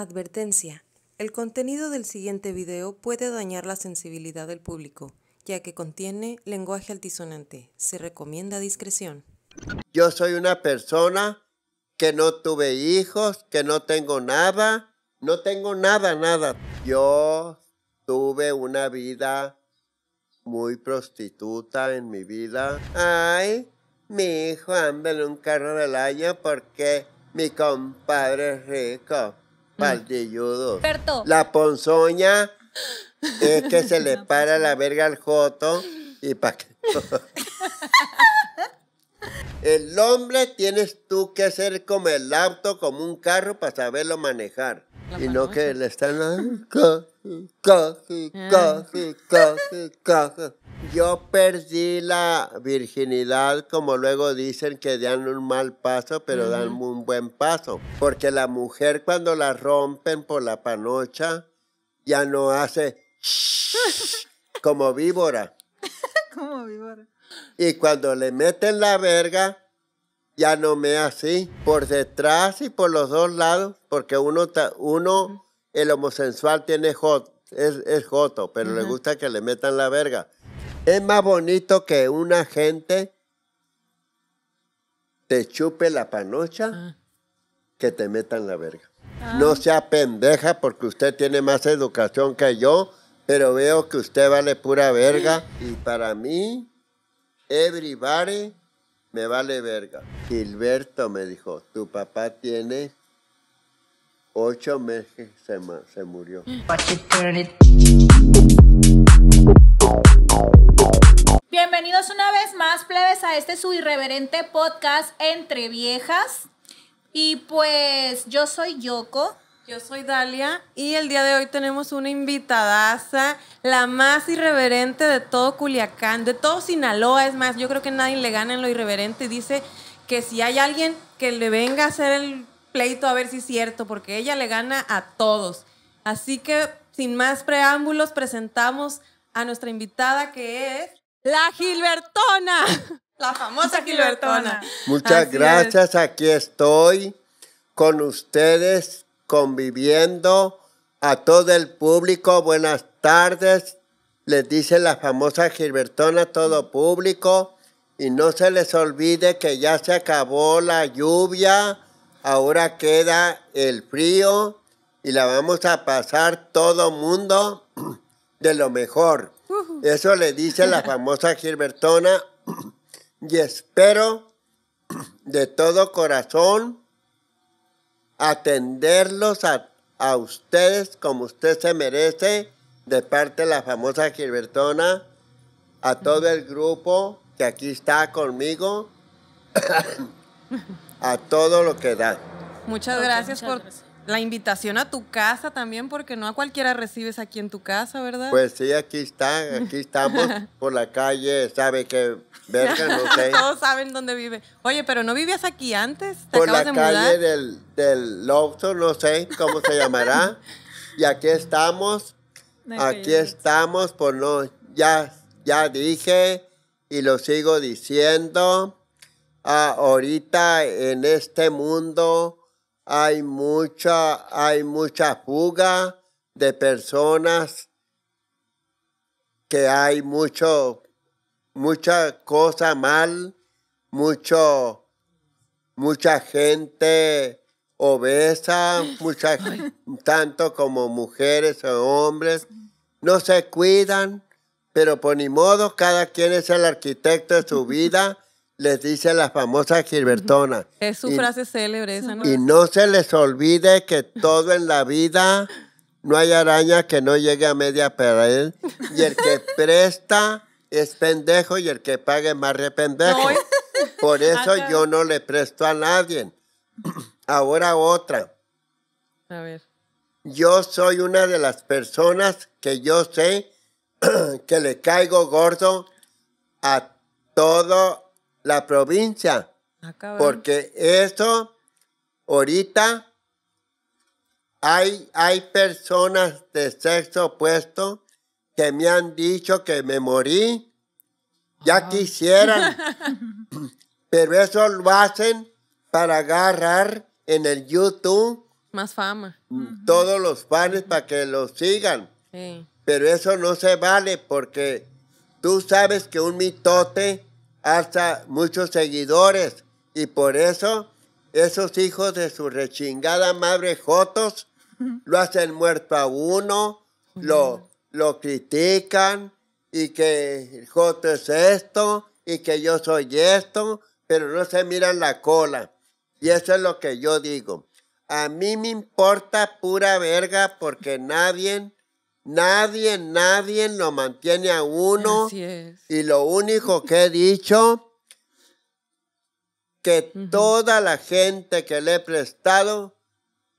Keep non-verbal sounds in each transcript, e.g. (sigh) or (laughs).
Advertencia. El contenido del siguiente video puede dañar la sensibilidad del público, ya que contiene lenguaje altisonante. Se recomienda discreción. Yo soy una persona que no tuve hijos, que no tengo nada, no tengo nada, nada. Yo tuve una vida muy prostituta en mi vida. Ay, mi hijo anda en un carro del año porque mi compadre es rico. Maldilludo. Berto. La ponzoña es que se le (laughs) para la verga al joto y pa' que... El hombre tienes tú que ser como el auto, como un carro para saberlo manejar. y no que le están... "Ay, coge, coge, coge, coge, coge". Yo perdí la virginidad, como luego dicen que dan un mal paso, pero dan un buen paso. Porque la mujer cuando la rompen por la panocha, ya no hace (laughs) como víbora. (laughs) Como víbora. Y cuando le meten la verga, ya no me así, por detrás y por los dos lados, porque uno, ta- uno el homosexual tiene hot, es, es joto, pero le gusta que le metan la verga. Es más bonito que una gente te chupe la panocha que te metan la verga. No sea pendeja porque usted tiene más educación que yo, pero veo que usted vale pura verga y para mí Everybody me vale verga. Gilberto me dijo, tu papá tiene ocho meses, se, se murió. Bienvenidos una vez más, plebes, a este su irreverente podcast entre viejas. Y pues yo soy Yoko. Yo soy Dalia y el día de hoy tenemos una invitadaza, la más irreverente de todo Culiacán, de todo Sinaloa. Es más, yo creo que nadie le gana en lo irreverente. Dice que si hay alguien que le venga a hacer el pleito a ver si es cierto, porque ella le gana a todos. Así que, sin más preámbulos, presentamos a nuestra invitada que es la Gilbertona, la famosa Gilbertona. Muchas Así gracias, aquí estoy con ustedes conviviendo. A todo el público, buenas tardes. Les dice la famosa Gilbertona a todo público. Y no se les olvide que ya se acabó la lluvia. Ahora queda el frío. Y la vamos a pasar todo mundo de lo mejor. Eso le dice la famosa Gilbertona. Y espero de todo corazón atenderlos a, a ustedes como usted se merece de parte de la famosa Gilbertona, a todo el grupo que aquí está conmigo, (coughs) a todo lo que da. Muchas gracias muchas por gracias. La invitación a tu casa también, porque no a cualquiera recibes aquí en tu casa, ¿verdad? Pues sí, aquí está, aquí estamos (laughs) por la calle, sabe que verga, no sé. (laughs) Todos saben dónde vive. Oye, pero no vivías aquí antes, te por la acabas de calle mudar. del, del Lobson, no sé cómo se llamará. y aquí estamos, aquí estamos, por no, ya, ya dije y lo sigo diciendo. Ah, ahorita en este mundo hay mucha, hay mucha fuga de personas que hay mucho, mucha cosa mal, mucho, mucha gente obesa, mucha, tanto como mujeres o hombres, no se cuidan, pero por ni modo, cada quien es el arquitecto de su (laughs) vida, les dice la famosa Gilbertona. Es su Y- frase célebre esa, ¿no? y no se les olvide que todo en la vida no hay araña que no llegue a media pared. Y el que (laughs) presta es pendejo y el que pague más re pendejo. No, Por eso Acá. yo no le presto a nadie. (clears throat) Ahora otra. A ver. Yo soy una de las personas que yo sé (clears throat) que le caigo gordo a toda la provincia. Ah. Porque eso, ahorita, hay, hay personas de sexo opuesto que me han dicho que me morí. Ya quisieran. (laughs) Pero eso lo hacen para agarrar en el YouTube Más fama. todos los fans para que los sigan. Sí. Pero eso no se vale porque tú sabes que un mitote hasta muchos seguidores y por eso esos hijos de su rechingada madre Jotos lo hacen muerto a uno, lo, lo critican y que Joto es esto y que yo soy esto, pero no se miran la cola. Y eso es lo que yo digo. A mí me importa pura verga porque nadie, nadie, nadie lo mantiene a uno. Así es. Y lo único que he dicho, que toda la gente que le he prestado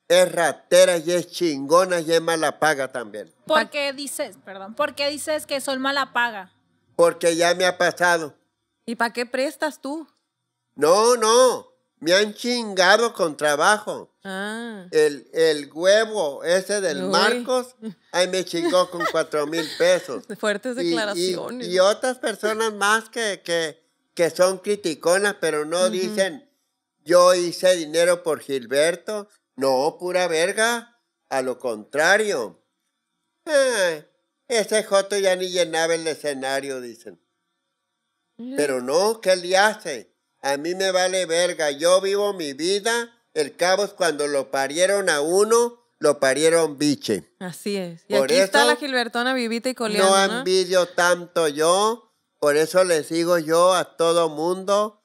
es ratera y es chingona y es mala paga también. ¿Por qué dices, perdón, por qué dices que son mala paga? Porque ya me ha pasado. ¿Y para qué prestas tú? No, no, me han chingado con trabajo. Ah. El, el huevo ese del Uy. Marcos, (laughs) ahí me chingó con cuatro mil pesos. (laughs) Fuertes Y- y- declaraciones. Y, otras personas más que, que, que son criticonas, pero no dicen, yo hice dinero por Gilberto. No, pura verga. A lo contrario. Ay, ese Joto ya ni llenaba el escenario, dicen. Pero no, ¿qué le hace? A mí me vale verga. Yo vivo mi vida. El cabo es cuando lo parieron a uno, lo parieron biche. Así es. Y Por aquí está eso la Gilbertona vivita y coleando, No ¿no? envidio tanto yo, por eso les digo yo a todo mundo,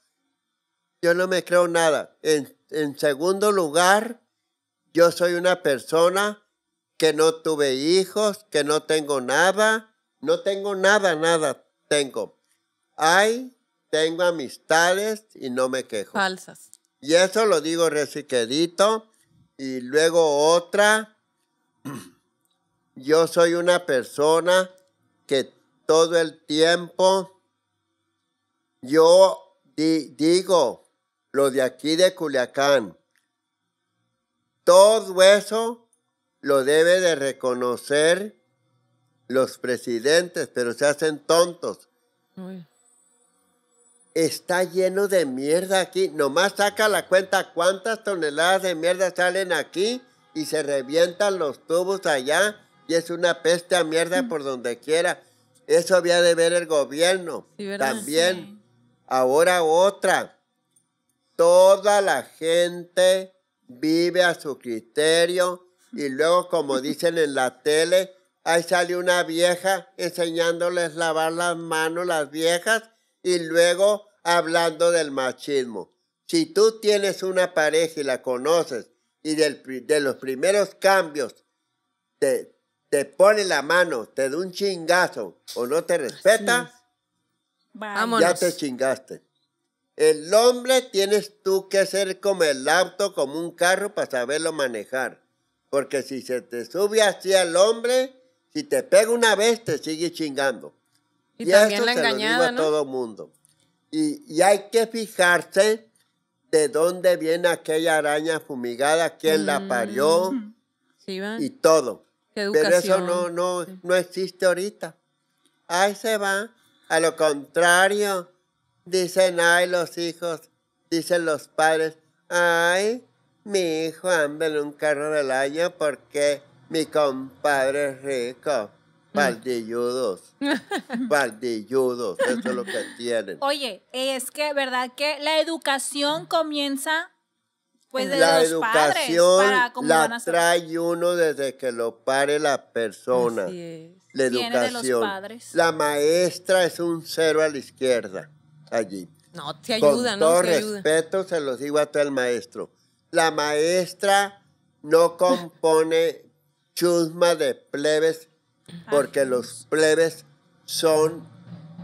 yo no me creo nada. En, en segundo lugar, yo soy una persona que no tuve hijos, que no tengo nada, no tengo nada, nada tengo. Hay, tengo amistades y no me quejo. Falsas. Y eso lo digo reciquedito. Y luego otra, (clears throat) yo soy una persona que todo el tiempo, yo di- digo lo de aquí de Culiacán, todo eso lo debe de reconocer los presidentes, pero se hacen tontos Uy. Está lleno de mierda aquí. Nomás saca la cuenta cuántas toneladas de mierda salen aquí y se revientan los tubos allá y es una peste a mierda por donde quiera. Eso había de ver el gobierno. Sí. También. Ahora otra. Toda la gente vive a su criterio y luego, como dicen en la tele, ahí sale una vieja enseñándoles lavar las manos las viejas y luego hablando del machismo. Si tú tienes una pareja y la conoces y del de los primeros cambios te, te pone la mano, te da un chingazo o no te respeta. Vámonos. ya te chingaste. El hombre tienes tú que ser como el auto, como un carro para saberlo manejar. Porque si se te sube así al hombre, si te pega una vez, te sigue chingando. Y, también la se lo digo a ¿no? todo mundo. Y, y hay que fijarse de dónde viene aquella araña fumigada, quién la parió Sí, va. y todo. Pero eso no, no, no existe ahorita. Ahí se va. A lo contrario, dicen, ay, los hijos, dicen los padres, ay, mi hijo anda en un carro del año porque mi compadre es rico. Baldilludos. Baldilludos. (laughs) Eso es lo que tienen. Oye, es que, ¿verdad que la educación comienza pues desde la los padres educación para cómo van la a trae uno desde que lo pare la persona. Así es. la Viene de los educación. padres. La maestra es un cero a la izquierda, allí. No, te ayuda, Con ¿no? todo Sí ayuda. respeto se los digo a todo el maestro. La maestra no compone chusma de plebes porque los plebes son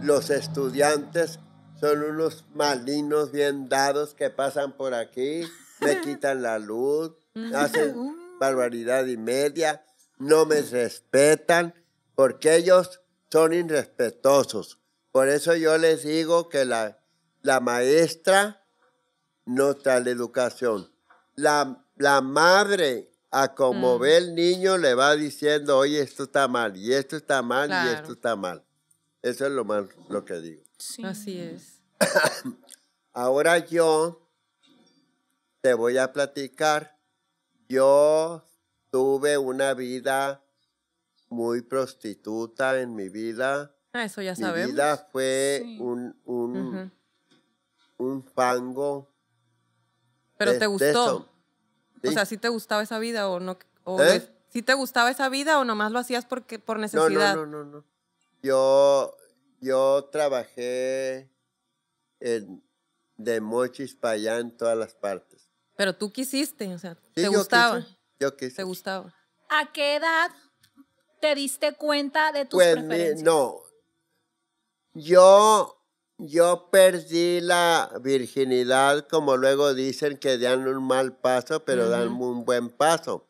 los estudiantes, son unos malignos bien dados que pasan por aquí, me (laughs) quitan la luz, hacen barbaridad y media, no me respetan, porque ellos son irrespetuosos. Por eso yo les digo que la, la maestra no trae la educación. La, la madre, a como ve el niño, le va diciendo, oye, esto está mal, y esto está mal, y esto está mal. Eso es lo más lo que digo. Sí. Así es. (coughs) Ahora yo te voy a platicar. yo tuve una vida muy prostituta en mi vida. Ah, eso ya Mi sabemos. vida fue Sí. un, un, un fango. Pero de- te de gustó. eso. O sea, ¿sí te gustaba esa vida o no? O ¿Eh? ¿Sí te gustaba esa vida o nomás lo hacías porque, por No, necesidad? no, no, no, no. Yo, yo trabajé en, de mochis para allá en todas las partes. Pero tú quisiste, o sea, Sí, te yo gustaba. quise, yo quise. Te gustaba. ¿A qué edad te diste cuenta de tus Pues mi- preferencias? no. Yo, yo perdí la virginidad, como luego dicen que dan un mal paso, pero dan un buen paso.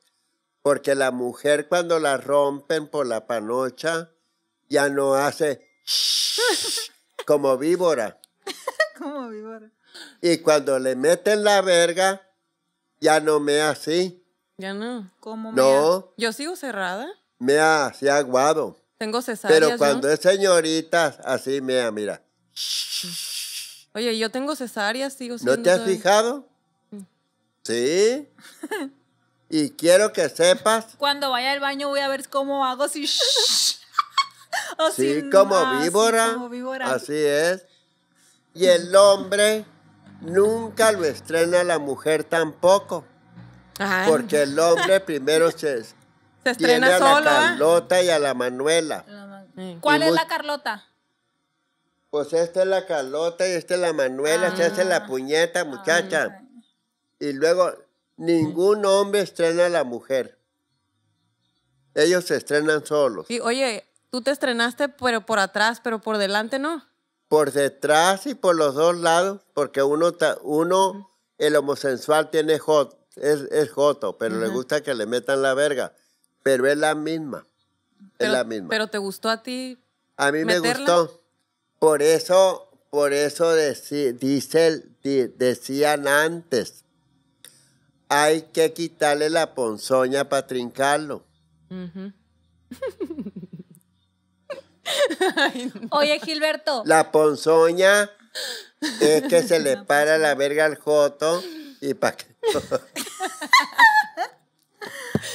Porque la mujer cuando la rompen por la panocha, ya no hace (laughs) como víbora. (laughs) Como víbora. Y cuando le meten la verga, ya no me así. Ya no. ¿Cómo me No, Yo sigo cerrada. me así aguado. Tengo cesáreas. Pero cuando es señorita, así me mira. Oye, yo tengo cesáreas, sigo ¿No siendo te has fijado? Sí. (laughs) Y quiero que sepas, Cuando vaya al baño voy a ver cómo hago si... o (laughs) (laughs) sí, si- como ah, sí, víbora, como víbora. así es. Y el hombre nunca lo estrena la mujer tampoco, Ay, porque el hombre primero se se tiene estrena a la solo, ¿ah? Carlota y a la Manuela. ¿Cuál Y es muy- la Carlota? Pues esta es la Carlota y esta es la Manuela, se hace Ah. la puñeta, muchacha. Y luego, ningún hombre estrena a la mujer. Ellos se estrenan solos. Y oye, tú te estrenaste, pero por atrás, pero por delante no. Por detrás y por los dos lados, porque uno, ta- uno el homosexual tiene hot, es, es joto, pero le gusta que le metan la verga. Pero es la misma. Pero, es la misma. Pero te gustó a ti. A mí me gustó. Por eso, por eso deci- dice, di- decían antes, hay que quitarle la ponzoña para trincarlo. Oye, Gilberto, La ponzoña es que se le para la verga al joto y para que... (laughs)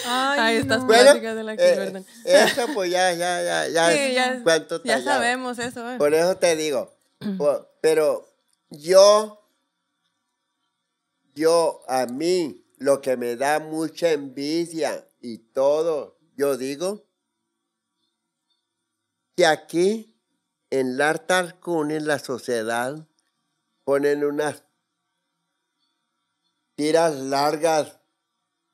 Ay, Ahí estás no. Bueno, pláticas de la eh, Gilberta. eso pues ya, ya, ya, ya, Sí, ya, cuento ya sabemos eso. eh. Por eso te digo, pero yo, yo a mí, lo que me da mucha envidia y todo, yo digo que aquí en Lartarcún, en la sociedad, ponen unas tiras largas,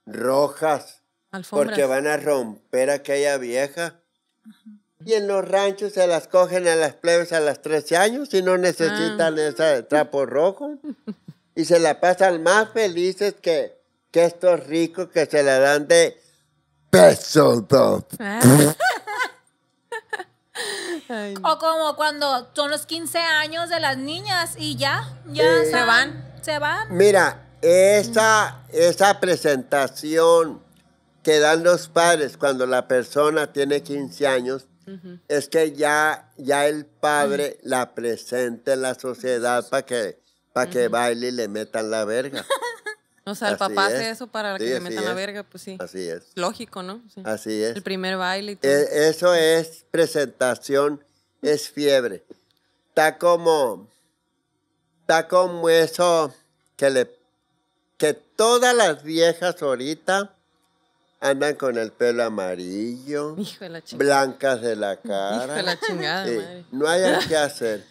rojas, Alfombras. porque van a romper aquella vieja. Y en los ranchos se las cogen a las plebes a las 13 años y no necesitan Ah. ese trapo rojo. Y se la pasan más felices que, que estos ricos que se la dan de peso. (laughs) Ah. O como cuando son los 15 años de las niñas y ya, ya Eh. se Se van. Se van. Mira, esa, esa presentación que dan los padres cuando la persona tiene 15 años es que ya, ya el padre la presenta en la sociedad para que, para que baile y le metan la verga. (laughs) O sea, el Así papá hace es. eso para Sí, que le metan la verga, pues sí. Así es, Lógico, ¿no? Sí. así es. El primer baile y todo. E- eso es presentación, es fiebre. Está como, está como eso que le, que todas las viejas ahorita andan con el pelo amarillo, Hijo de la blancas de la Hijo cara. de la chingada, Sí, madre. no hay (laughs) que hacer.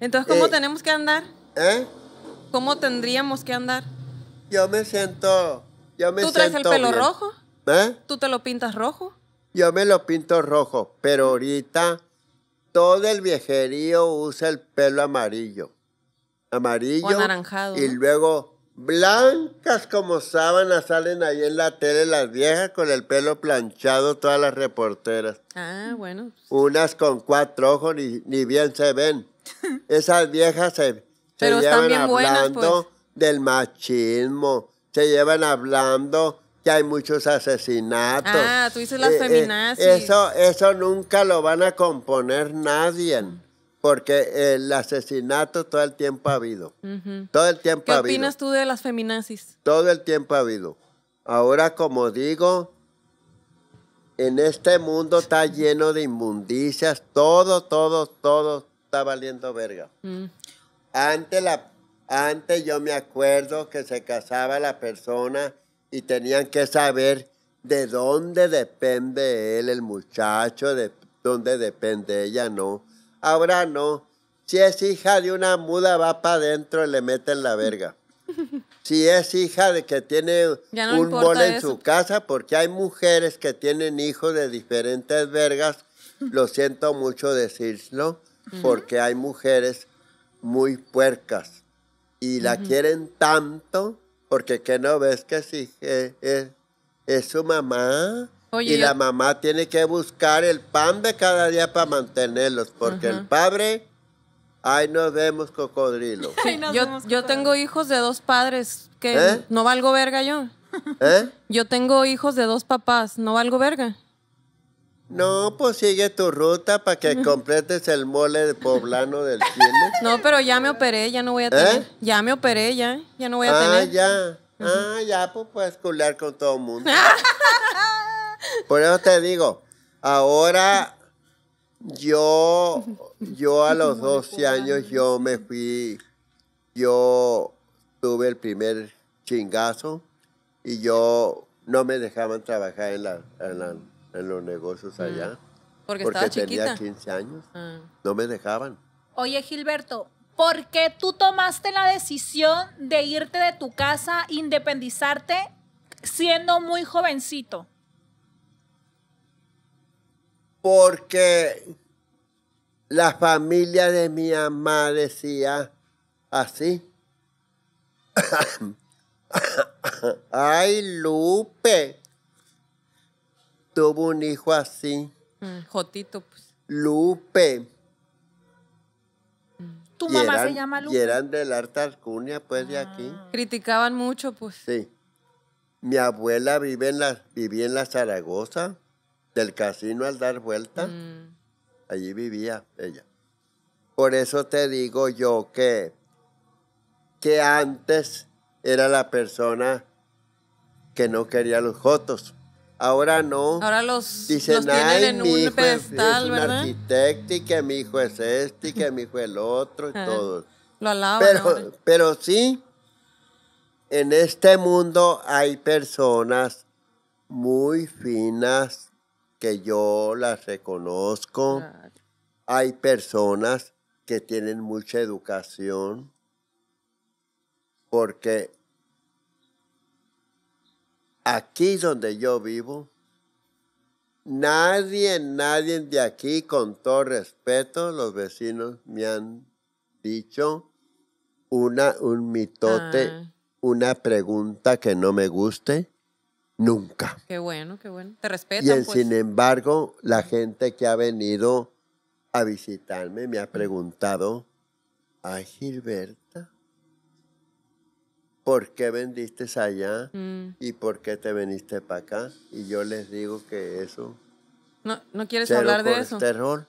Entonces, ¿cómo Eh. tenemos que andar? ¿Eh? ¿Cómo tendríamos que andar? Yo me siento, yo me ¿Tú traes el pelo bien. rojo? ¿Eh? ¿Tú te lo pintas rojo? Yo me lo pinto rojo, pero ahorita todo el viejerío usa el pelo amarillo. Amarillo. O anaranjado, Y ¿no? luego blancas como sábanas salen ahí en la tele las viejas con el pelo planchado, todas las reporteras. Ah, bueno. Unas con cuatro ojos ni, ni bien se ven. (laughs) Esas viejas se, se Pero llevan buenas, hablando pues. del machismo, se llevan hablando que hay muchos asesinatos. Ah, tú dices las Eh, eh, eso, eso nunca lo van a componer nadie, porque el asesinato todo el tiempo ha habido. Todo el tiempo ¿Qué ha habido. opinas tú de las feminazis? Todo el tiempo ha habido. Ahora, como digo, en este mundo está lleno de inmundicias, todo, todo, todo está valiendo verga. Mm. Antes, la, antes yo me acuerdo que se casaba la persona y tenían que saber de dónde depende él, el muchacho, de dónde depende ella, no. Ahora no. Si es hija de una muda, va para adentro y le meten la verga. (laughs) Si es hija de que tiene no un mole en eso. su casa, porque hay mujeres que tienen hijos de diferentes vergas, (laughs) lo siento mucho decirlo, porque hay mujeres muy puercas y la quieren tanto, porque que no ves que sí, que es, es su mamá. Oye, y la yo- mamá tiene que buscar el pan de cada día para mantenerlos, porque el padre, ay, nos vemos cocodrilo. Nos Yo, vemos yo tengo hijos de dos padres que ¿Eh? no valgo verga yo. ¿Eh? Yo tengo hijos de dos papás, no valgo verga. No, pues sigue tu ruta para que completes el mole de poblano del chile. (laughs) No, pero ya me operé, ya no voy a tener. Ya me operé, ya, ya no voy a ¿Eh? ah, tener. ya. Ah, ya, pues puedes culear con todo el mundo. (laughs) Por eso te digo, ahora yo, yo a los 12 años yo me fui, yo tuve el primer chingazo y yo no me dejaban trabajar en, la, en, la- en los negocios allá. Porque, Porque tenía chiquita. 15 años. Ah. No me dejaban. Oye, Gilberto, ¿por qué tú tomaste la decisión de irte de tu casa, independizarte, siendo muy jovencito? Porque la familia de mi mamá decía así. (coughs) Ay, Lupe. Tuvo un hijo así. Mm, Jotito, pues. Lupe. Tu Y mamá eran- se llama Y Lupe. eran del Alta Alcurnia, pues, de aquí. Criticaban mucho, pues. Sí. Mi abuela vive en la, vivía en la Zaragoza, del casino al dar vuelta. Mm. Allí vivía ella. Por eso te digo yo que, que antes era la persona que no quería los jotos. Ahora no. Ahora los, Dicen, los tienen ay, en mi un hijo es, pedestal, es un ¿verdad? arquitecto y que mi hijo es este y que mi hijo es el otro y todo. Lo alaban. Pero, pero sí, en este mundo hay personas muy finas que yo las reconozco. Claro. Hay personas que tienen mucha educación porque aquí donde yo vivo, nadie, nadie de aquí, con todo respeto, los vecinos me han dicho una, un mitote, Ah. una pregunta que no me guste, nunca. Qué bueno, qué bueno. Te Y respetan, en- pues. sin embargo, la gente que ha venido a visitarme me ha preguntado, ay Gilberta, ¿por qué vendiste allá? Mm. ¿Y por qué te viniste para acá? Y yo les digo que eso, No, no quieres hablar de eso. colesterol,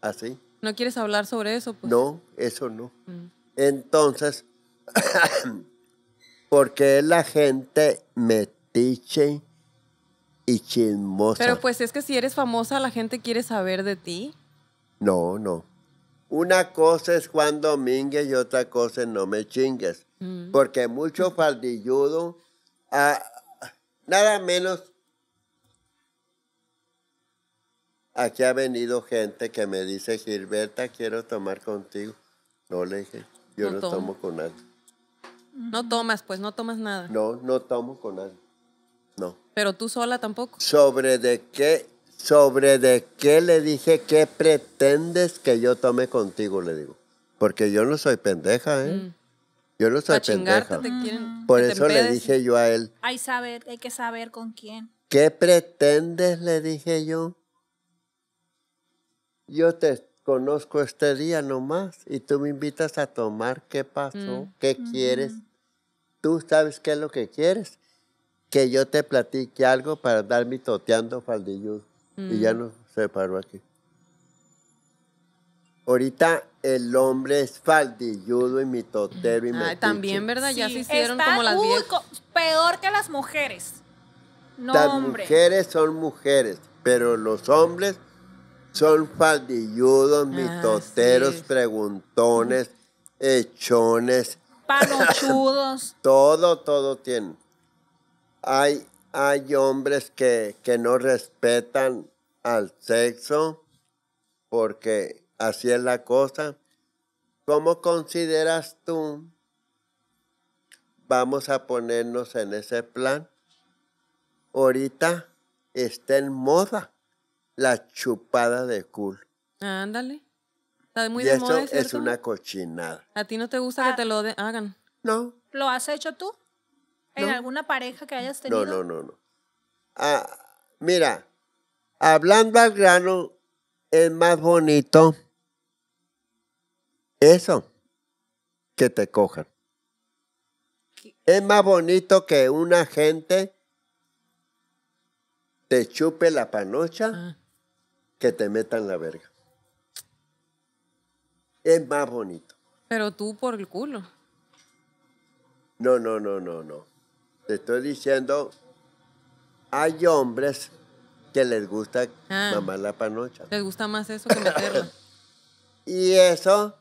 así. No quieres hablar sobre eso, pues. No, eso no. Mm. Entonces, (coughs) porque la gente metiche y chismosa. Pero pues es que si eres famosa, la gente quiere saber de ti. No, no. Una cosa es Juan Domínguez y otra cosa es no me chingues. Mm. Porque mucho faldilludo, ah, nada menos. Aquí ha venido gente que me dice, Gilberta, quiero tomar contigo. No le dije, yo No no, tomo. tomo con nadie. No tomas, pues no tomas nada. No, no tomo con nadie. Pero tú sola tampoco. ¿Sobre de qué? ¿Sobre de qué le dije qué pretendes que yo tome contigo? Le digo. Porque yo no soy pendeja, ¿eh? Mm. Yo no soy pendeja. te quieren. Por te eso le dije yo a él, Hay, saber, hay que saber con quién. ¿qué pretendes? Le dije yo. Yo te conozco este día nomás y tú me invitas a tomar. ¿Qué pasó? Mm. ¿Qué quieres? Tú sabes qué es lo que quieres. Que yo te platique algo para dar mi toteando faldilludo. Y ya Mm. no se paró aquí. Ahorita el hombre es faldilludo y mitotero y Ay, metiche. también, ¿verdad? Ya Sí, se hicieron como las uy, viejas. peor que las mujeres. No, Las hombre. mujeres son mujeres, pero los hombres son faldilludos, mitoteros, sí. preguntones, hechones, Panochudos. (laughs) todo, todo tienen. Hay, hay hombres que, que no respetan al sexo porque así es la cosa. ¿Cómo consideras tú? Vamos a ponernos en ese plan. Ahorita está en moda la chupada de culo. Ándale. Está muy y de eso moda, es una cochinada. ¿A ti no te gusta Ah. que te lo de- hagan? No, ¿Lo has hecho tú? ¿En No. alguna pareja que hayas no, tenido? no, no, no. Ah, mira, hablando al grano, es más bonito eso que te cojan. Es más bonito que una gente te chupe la panocha Ah. que te metan la verga. Es más bonito. Pero tú por el culo. No, no, no, no, no. Te estoy diciendo, hay hombres que les gusta Ah. mamar la panocha. Les gusta más eso que meterla. (laughs) Y eso,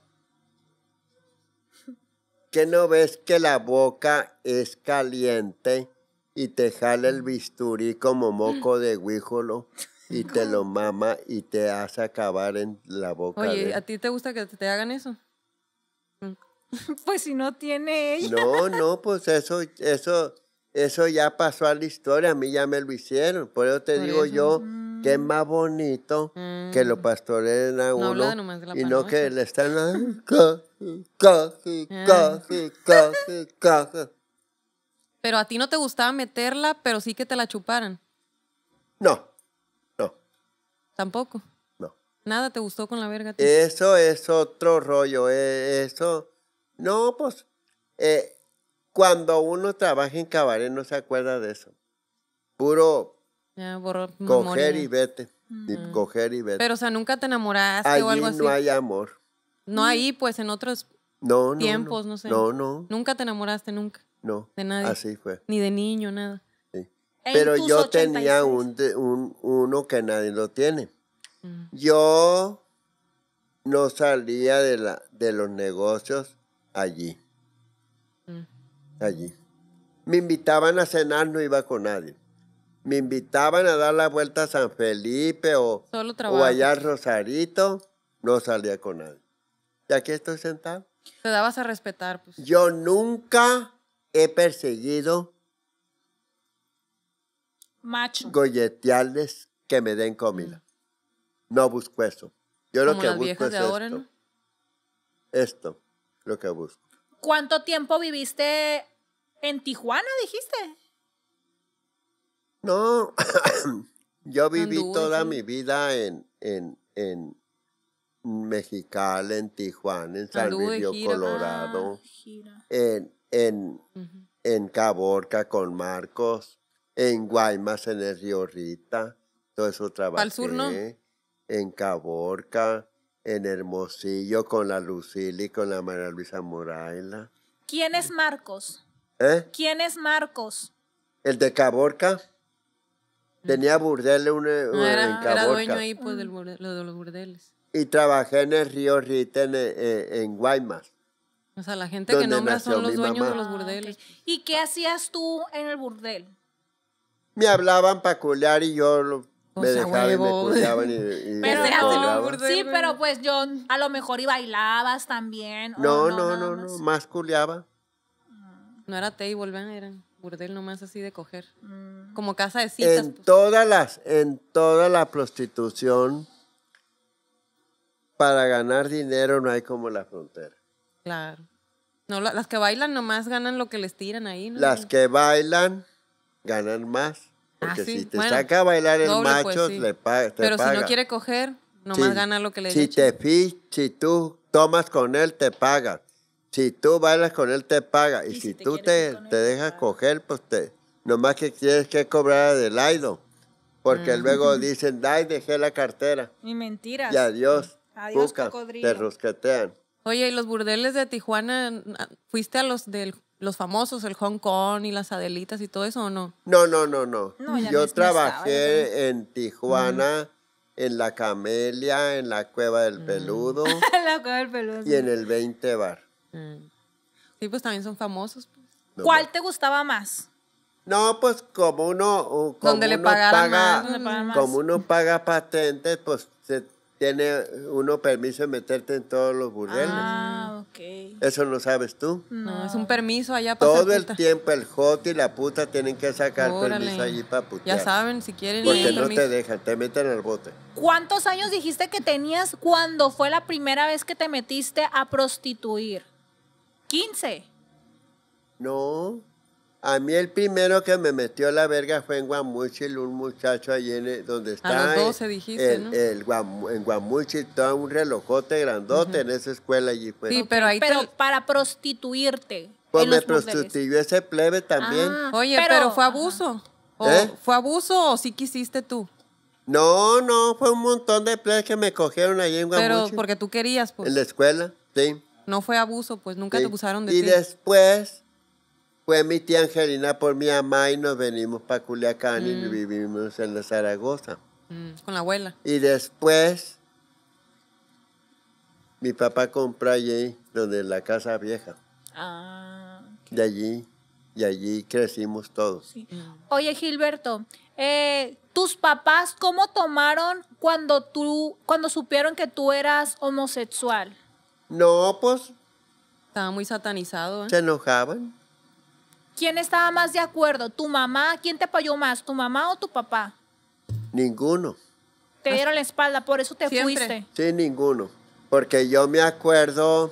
que no ves que la boca es caliente y te jala el bisturí como moco de guíjolo y te lo (laughs) mama y te hace acabar en la boca. Oye, de- ¿a ti te gusta que te hagan eso? (laughs) Pues si no tiene ella. No, no, pues eso, eso, eso ya pasó a la historia, a mí ya me lo hicieron. Por eso te Por digo eso. yo que es más bonito que lo Mm. pastoreen a No uno de nomás de la y no que le están "Ay, coge, coge, Ah. coge, coge, coge". Pero a ti no te gustaba meterla, pero sí que te la chuparan. No, no, Tampoco. no. Nada te gustó con la verga. a? Eso es otro rollo, eh, eso. No, pues, eh, cuando uno trabaja en cabaret no se acuerda de eso. Puro ya borró coger memoria. y vete. Y coger y vete. Pero, o sea, nunca te enamoraste Allí o algo así. no hay amor. No ahí, pues en otros No, no. tiempos, no, sé. No, no, Nunca te enamoraste, nunca. no. De nadie. Así fue. Ni de niño, nada. sí. Pero yo tenía 86. un, de- un- uno que nadie lo tiene. Mm. Yo no salía de, la, de los negocios allí. Mm. Allí. Me invitaban a cenar, no iba con nadie. Me invitaban a dar la vuelta a San Felipe o, Solo o allá a Rosarito, no salía con nadie. Y aquí estoy sentado. Te dabas a respetar, pues. Yo nunca he perseguido Macho. golletearles que me den comida. No busco eso. Yo lo Como que las busco viejas es de ahora, esto. ¿no? Esto, lo que busco. ¿Cuánto tiempo viviste en Tijuana, dijiste? No, (coughs) yo viví Anduve, toda mi vida en, en, en Mexicali, en Tijuana, en San de Río gira. Colorado, Ah, gira. en, en, en Caborca con Marcos, en Guaymas, en el Río Rita, todo eso trabajé. sur, no? En Caborca, en Hermosillo, con la Lucila y con la María Luisa Moraila. ¿Quién es Marcos? ¿Eh? ¿Quién es Marcos? El de Caborca. Tenía burdel un- No, un- era, en era Caborca. dueño ahí, pues, del burde- lo de los burdeles. Y trabajé en el Río Rita, en, eh, en Guaymas. O sea, la gente que nombra son los dueños mamá. de los Ah, burdeles. ok. ¿Y qué hacías tú en el burdel? Me hablaban para culiar y yo lo- me dejaban y me culiaban y, y (laughs) Pero me. Sí, pero pues yo a lo mejor y bailabas también. o No, no, nada no, más. no, más culiaba. No era table, ¿verdad? Eran burdel nomás así de coger. Mm. Como casa de citas. En pues. todas las, en toda la prostitución, para ganar dinero no hay como la frontera. Claro. No, la- las que bailan nomás ganan lo que les tiran ahí, ¿no? Las que bailan ganan más. Porque Ah, sí, si te bueno, saca a bailar el doble, pues, macho, sí. le pa- te Pero paga. si no quiere coger, nomás Sí. gana lo que le Si te fi, si tú tomas con él, te paga. Si tú bailas con él, te paga. Y, Y si, si te tú te, te te dejas paga. coger, pues te, nomás que tienes que cobrar Adelaido. Porque Mm. luego dicen, ay, dejé la cartera. Y mentiras. Y adiós. Adiós, te rosquetean. Oye, ¿y los burdeles de Tijuana, fuiste a los de los famosos, el Hong Kong y las Adelitas y todo eso o no? No, no, no, no. No, ya no yo estaba, trabajé en Tijuana, en la Camelia, en la Cueva del Peludo (laughs) La cueva del peludo. y en el 20 Bar. Sí, pues también son famosos. pues. No, ¿Cuál te gustaba más? No, pues como uno, como Donde le uno pagaran paga, más. como uno paga patentes, pues se tiene uno permiso de meterte en todos los burdeles. Ah, ok. Eso no sabes tú. No, es un permiso allá para Todo el puta. tiempo el joto y la puta tienen que sacar Órale. permiso allí para putear. Ya saben, si quieren. Porque no permiso. te dejan, te meten al bote. ¿Cuántos años dijiste que tenías cuando fue la primera vez que te metiste a prostituir? 15. No. A mí el primero que me metió a la verga fue en Guamuchil, un muchacho allí en el- donde está. los 12 dijiste, el, ¿no? el Guam- en Guamuchil, todo un relojote grandote en esa escuela allí fue. Sí, pero ahí Pero te... para prostituirte. pues en me prostituyó ese plebe también. Ah, Oye, pero- pero, ¿fue abuso? ¿O ¿Eh? ¿Fue abuso o sí quisiste tú? No, no, fue un montón de plebes que me cogieron allí en Pero Guamuchil. porque tú querías, pues. En la escuela, sí. No fue abuso, pues nunca sí. te acusaron de y ti. después fue mi tía Angelina por mi mamá y nos venimos para Culiacán y vivimos en la Zaragoza. Mm, con la abuela. Y después, mi papá compró allí, donde la casa vieja. Ah, De allí, y allí crecimos todos. sí. Oye, Gilberto, eh, ¿tus papás cómo tomaron cuando tú, cuando supieron que tú eras homosexual? No, pues Estaba muy satanizado, ¿eh? se enojaban. ¿Quién estaba más de acuerdo? ¿Tu mamá? ¿Quién te apoyó más? ¿Tu mamá o tu papá? Ninguno. Te dieron la espalda, por eso te Siempre. fuiste. Sí, ninguno. Porque yo me acuerdo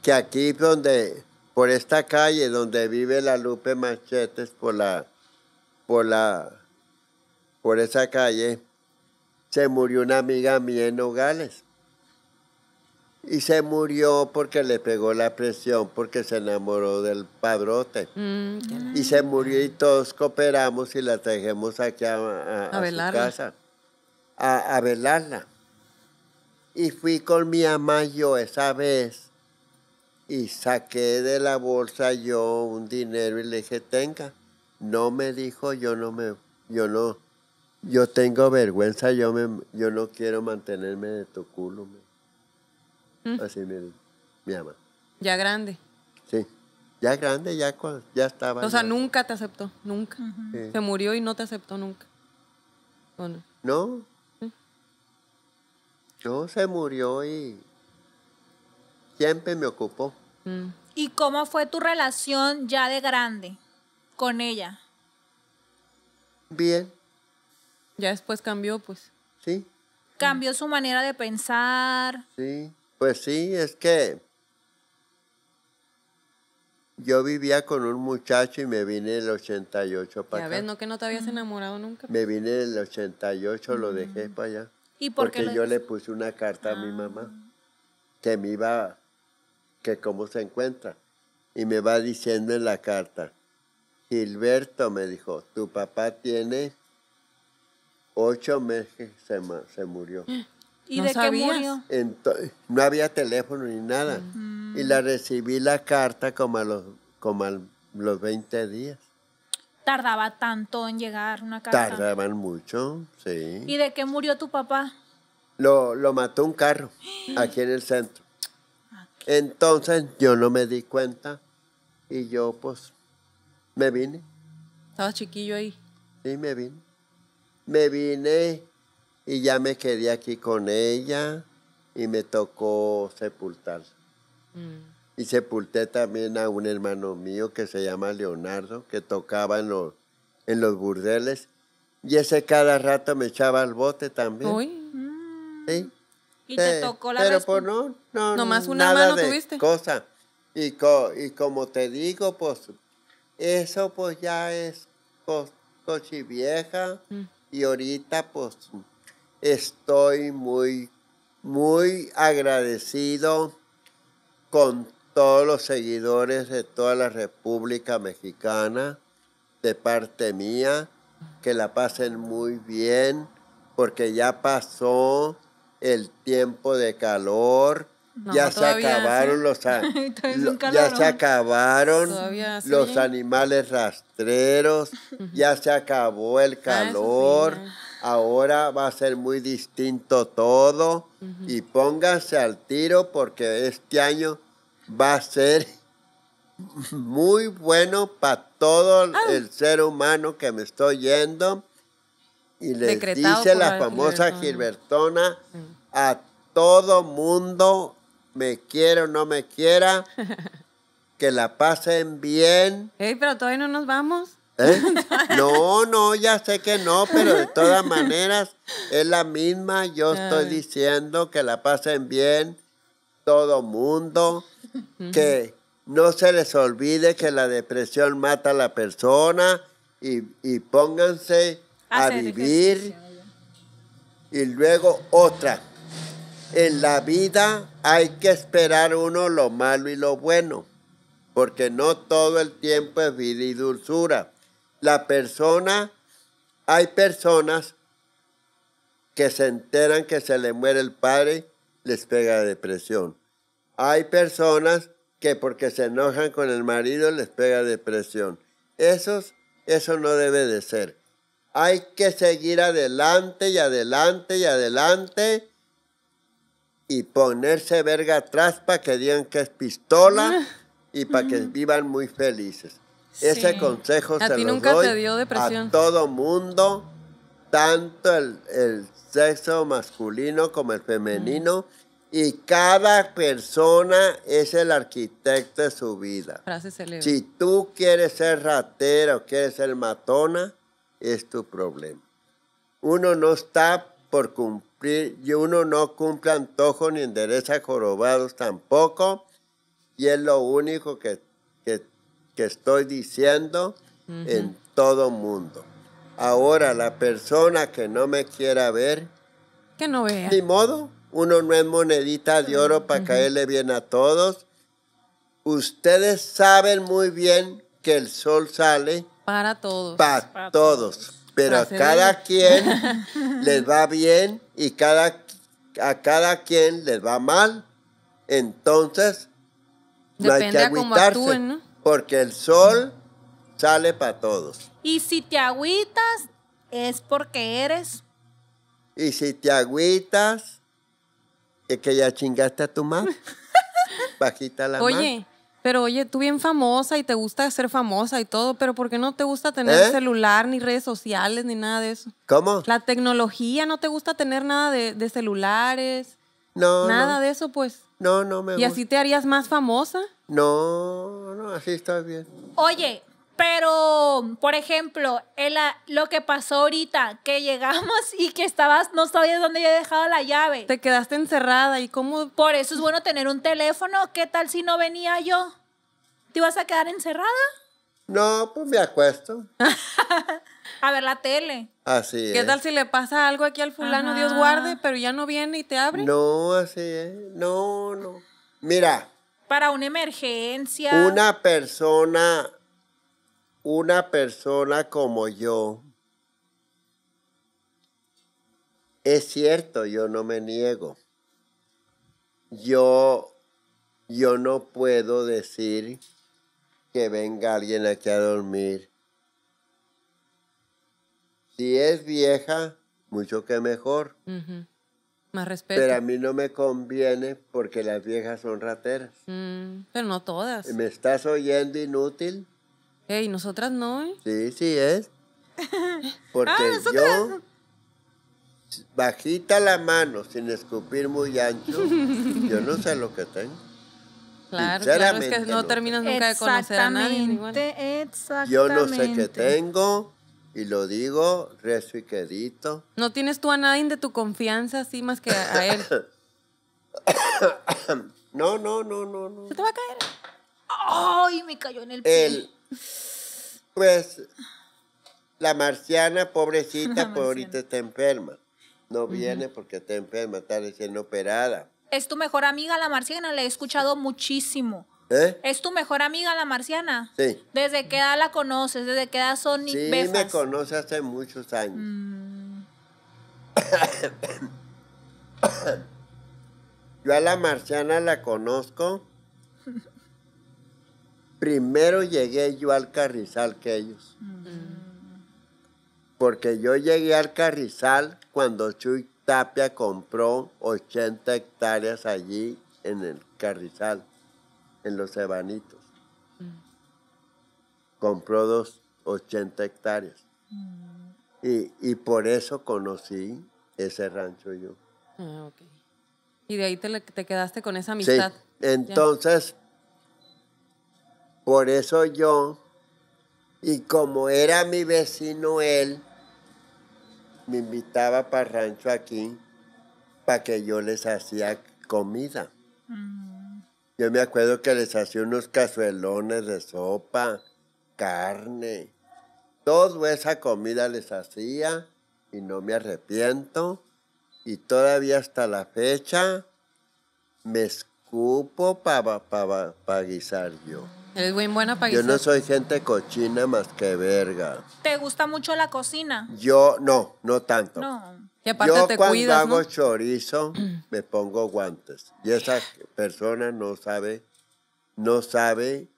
que aquí donde, por esta calle donde vive la Lupe Machetes, por la, por la, por esa calle, se murió una amiga mía en Nogales. Y se murió porque le pegó la presión, porque se enamoró del padrote. Mm, Y se murió y todos cooperamos y la trajimos aquí a, a- a su casa. A, velarla. Y fui con mi mamá yo esa vez y saqué de la bolsa yo un dinero y le dije, tenga. No me dijo, yo no me, yo no, yo tengo vergüenza, yo me, yo no quiero mantenerme de tu culo. me- Mm. Así me dijo mi mamá. Ya grande. Sí. Ya grande, ya, ya estaba. O sea, ya. nunca te aceptó, nunca. Sí. Se murió y no te aceptó nunca. ¿O no? No. No, se murió y siempre me ocupó. Mm. ¿Y cómo fue tu relación ya de grande con ella? Bien, Ya después cambió, pues. sí, ¿Cambió su manera de pensar? sí. Pues sí, es que yo vivía con un muchacho y me vine el 88 para Ya acá. ves, no que no te habías enamorado nunca. Me vine el 88, lo dejé para allá. ¿Y por qué Porque yo le puse una carta a mi mamá que me iba, que cómo se encuentra. Y me va diciendo en la carta, Gilberto me dijo, tu papá tiene ocho meses que se, ma- se murió. (gasps) (gasps) (laughs) ¿Y No de qué murió? Ento- no había teléfono ni nada. Y la recibí la carta como a los, como a los 20 días. Tardaba tanto en llegar una carta. Tardaban mucho, sí. ¿Y de qué murió tu papá? Lo, lo mató un carro aquí en el centro. Entonces yo no me di cuenta y yo pues me vine, Estabas chiquillo ahí. sí, me vine. Me vine y ya me quedé aquí con ella y me tocó sepultar. Mm. Y sepulté también a un hermano mío que se llama Leonardo, que tocaba en los, en los burdeles. Y ese cada rato me echaba al bote también. Uy, ¿sí? Y te Eh, tocó la Pero pues no, no, Nomás una nada mano de tuviste. cosa. Y, co- y como te digo, pues eso pues ya es co- cochivieja. Mm. Y ahorita pues estoy muy, muy agradecido con todos los seguidores de toda la República Mexicana, de parte mía, que la pasen muy bien, porque ya pasó el tiempo de calor, No, ya se acabaron los (laughs) lo- ya se acabaron los animales rastreros, ya se acabó el Ah, calor. Ahora va a ser muy distinto todo y pónganse al tiro porque este año va a ser (laughs) muy bueno para todo Ah. el ser humano que me estoy yendo. Y les Decretado dice la la famosa Gilbertona. Gilbertona a todo mundo, me quiera o no me quiera, (laughs) que la pasen bien. Pero todavía no nos vamos. ¿Eh? (laughs) No, no, ya sé que no, pero de todas maneras es la misma. Yo estoy diciendo que la pasen bien todo mundo, que no se les olvide que la depresión mata a la persona y, y pónganse a vivir. Y luego otra. En la vida hay que esperar uno lo malo y lo bueno, porque no todo el tiempo es vida y dulzura. La persona, hay personas que se enteran que se le muere el padre, les pega depresión. Hay personas que porque se enojan con el marido les pega depresión. Esos, eso no debe de ser. Hay que seguir adelante y adelante y adelante y ponerse verga atrás para que digan que es pistola y para que vivan muy felices. Ese Sí. consejo ¿A se ti los nunca doy te dio depresión? a todo mundo, tanto el, el sexo masculino como el femenino, y cada persona es el arquitecto de su vida. Frase. Si tú quieres ser ratera o quieres ser matona, es tu problema. Uno no está por cumplir, y uno no cumple antojo ni endereza jorobados tampoco, y es lo único que, que, estoy diciendo en todo mundo. Ahora, la persona que no me quiera ver, Que no vea. ni modo, uno no es monedita de oro para caerle bien a todos. Ustedes saben muy bien que el sol sale Para todos. para Para todos, pero a Frase cada de- quien (laughs) les va bien y cada, a cada quien les va mal. Entonces, no hay que Depende a cómo agüitarse, actúen, ¿no? Porque el sol sale para todos. Y si te agüitas, es porque eres. Y si te agüitas, es que ya chingaste a tu madre. (laughs) Bajita la mano. Oye, pero oye, tú bien famosa y te gusta ser famosa y todo, pero ¿por qué no te gusta tener ¿Eh? celular, ni redes sociales, ni nada de eso? ¿Cómo? La tecnología, ¿no te gusta tener nada de, de celulares? No, nada no, de eso, pues. No, no me ¿Y gusta. así te harías más famosa? No, no, así estoy bien. Oye, pero, por ejemplo, el, a- lo que pasó ahorita, que llegamos y que estabas, no sabías dónde yo he dejado la llave. Te quedaste encerrada y cómo... Por eso es bueno tener un teléfono. ¿Qué tal si no venía yo? ¿Te ibas a quedar encerrada? No, pues me acuesto. (laughs) A ver la tele. Así es. ¿Qué tal si le pasa algo aquí al fulano, Ajá. Dios guarde, pero ya no viene y te abre? No, así es. No, no. Mira, Para una emergencia. una persona, una persona como yo, es cierto, yo no me niego. Yo, yo no puedo decir que venga alguien aquí a dormir. Si es vieja, mucho que mejor. Ujú. Más respeto. Pero a mí no me conviene porque las viejas son rateras. Mm, pero no todas. ¿Me estás oyendo inútil? Ey, nosotras no, ¿eh? Sí, sí es. (laughs) Porque Ah, yo, bajita la mano, sin escupir muy ancho, (laughs) yo no sé lo que tengo. Claro, claro, es que no no. terminas nunca de conocer a nadie. igual. Exactamente. Yo no sé qué tengo y lo digo recio y quedito. No tienes tú a nadie de tu confianza así más que a, él. (coughs) No, no, no, no, no. Se te va a caer. Ay, me cayó en el pie. El, pues, la marciana, pobrecita, (laughs) La pues ahorita está enferma. No viene porque está enferma, está recién operada. Es tu mejor amiga la marciana, la he escuchado muchísimo. ¿Eh? ¿Es tu mejor amiga la marciana? Sí. ¿Desde qué edad la conoces? ¿Desde qué edad son Sí, befas? me conoce hace muchos años. Mm, (coughs) Yo a la marciana la conozco. Primero llegué yo al carrizal que ellos. Porque yo llegué al carrizal cuando Chuy Tapia compró 80 hectáreas allí en el carrizal, en los Ebanitos. Compró dos 80 hectáreas. Y, y por eso conocí ese rancho yo. Ah. Y de ahí te, te quedaste con esa Sí, amistad. entonces, por eso yo, y como era mi vecino él, me invitaba para rancho aquí, para que yo les hacía comida. Yo me acuerdo que les hacía unos cazuelones de sopa, carne, toda esa comida les hacía y no me arrepiento. Y todavía hasta la fecha me escupo para guisar yo. Eres bien buena para Yo guisar. no soy gente cochina más que verga. ¿Te gusta mucho la cocina? Yo, no, no tanto. No. Y aparte Yo te cuando cuidas, hago ¿no? chorizo (clears throat) me pongo guantes. Y esa persona no sabe, no sabe.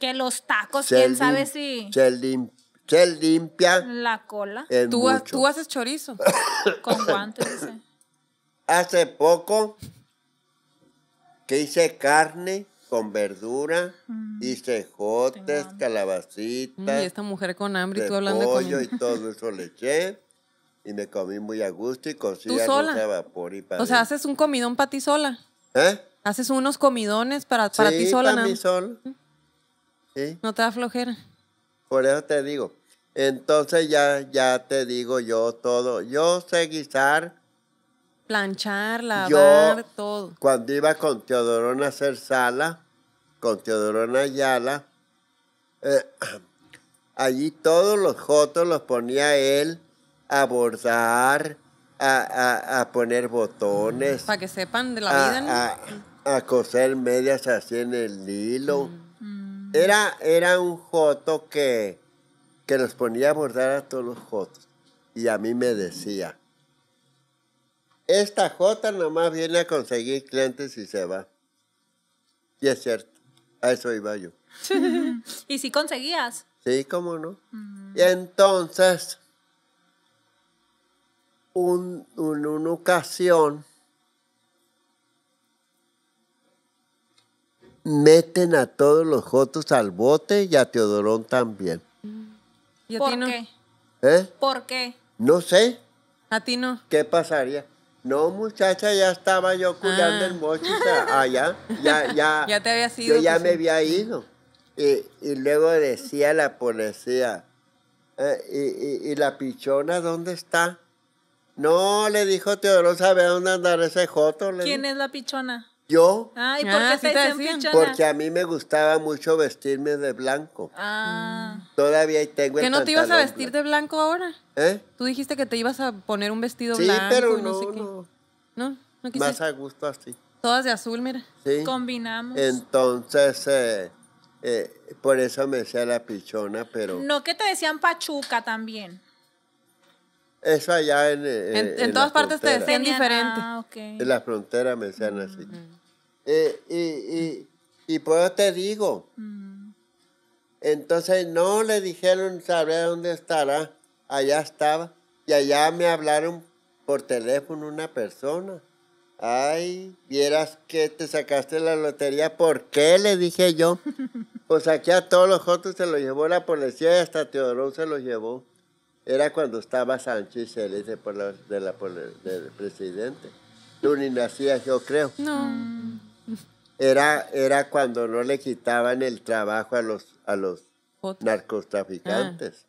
Que los tacos, se quién lim- sabe si Se, lim- se limpia la cola en Tú, ha- tú haces chorizo. (coughs) con (coughs) guantes, dice. Hace poco que hice carne con verdura, hice jotes, Mm. Hambre. Mm, calabacitas, y esta mujer con hambre y tú hablando de repollo comida. y todo eso le eché. (laughs) Y me comí muy a gusto y cocía sola? no se vapor y para O sea, haces un comidón para ti sola. ¿Eh? Haces unos comidones para, para sí, ti sola, para mí sola. Sí, No te da flojera. por eso te digo. Entonces ya, ya te digo yo todo. Yo sé guisar. Planchar, lavar, Yo- todo. Cuando iba con Teodorón a hacer sala, con Teodorón Ayala, eh, (clears throat) allí todos los jotos los ponía él a bordar, a, a- a poner botones, Para que sepan de la a, vida, ¿no? a- a coser medias así en el hilo. Era, era un joto que, que los ponía a bordar a todos los jotos. Y a mí me decía, esta jota nomás viene a conseguir clientes y se va. Y es cierto, a eso iba yo. (laughs) ¿Y si conseguías? Sí, cómo no. Y entonces, un, un- una ocasión, meten a todos los jotos al bote y a Teodorón también. ¿Y a ¿Por ti no? qué? ¿Eh? ¿Por qué? No sé A ti no. qué pasaría. No, muchacha, ya estaba yo cuidando Ah. el mochita (laughs) allá. Ya, ya, Ya te habías ido, Yo ya pues, me había ido. Y, y luego decía la policía, eh, y, y- y la pichona dónde está? No, le dijo Teodoro, ¿sabe dónde andar ese joto? Le ¿Quién dijo. es la pichona? Yo, Ay, ¿por Ah, qué sí te decían pichona? porque a mí me gustaba mucho vestirme de blanco. Ah, Todavía ahí tengo el ¿Que no te ibas a vestir blanco. de blanco ahora? ¿Eh? Tú dijiste que te ibas a poner un vestido Sí, blanco pero y no, no, sé qué. no. No, no Más a gusto así. Todas de azul, mira. Sí. combinamos. Entonces, eh, eh, por eso me decía la pichona, pero No que te decían pachuca también. Eso allá en, eh, En- en la todas partes te frontera. decían diferente. Ah. En la frontera me decían así. Eh, y, y, y por eso te digo. Entonces no le dijeron saber dónde estará. Allá estaba. Y allá me hablaron por teléfono una persona. Ay, vieras que te sacaste la lotería. ¿Por qué? Le dije yo. (laughs) Pues aquí a todos los otros se los llevó la policía y hasta Teodoro se los llevó. Era cuando estaba Sánchez, el ese por la, de la, pole- del presidente. Tú ni nacías, yo creo. No. Era, era cuando no le quitaban el trabajo a los, a los Otro. narcotraficantes.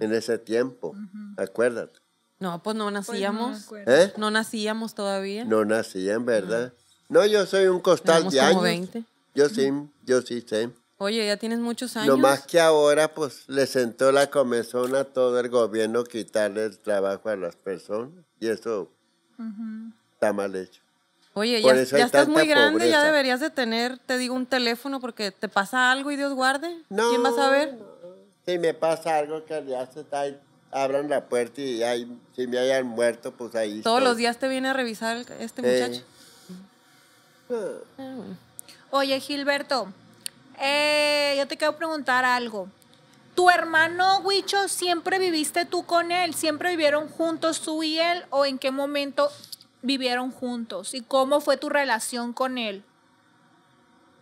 En ese tiempo, acuérdate. No, pues no nacíamos. acuerdo. ¿Eh? no nacíamos todavía. No nacían, ¿verdad? No, yo soy un costal Éramos de como años. 20. Yo sí, yo sí sé. Oye, ya tienes muchos años. No más que ahora, pues, le sentó la comezón a todo el gobierno quitarle el trabajo a las personas. Y eso está mal hecho. Oye, Por ya, hay ya estás muy grande, ya deberías de tener, te digo, un teléfono porque te pasa algo y Dios guarde. No. ¿Quién va a saber? Si me pasa algo que le hace, ahí, abran la puerta y ahí, si me hayan muerto, pues ahí. Todos estoy. los días te viene a revisar este Eh, muchacho. ah, Ah. Oye, Gilberto, eh, yo te quiero preguntar algo. ¿Tu hermano Huicho siempre viviste tú con él? ¿Siempre vivieron juntos tú y él? ¿O en qué momento vivieron juntos? ¿Y cómo fue tu relación con él?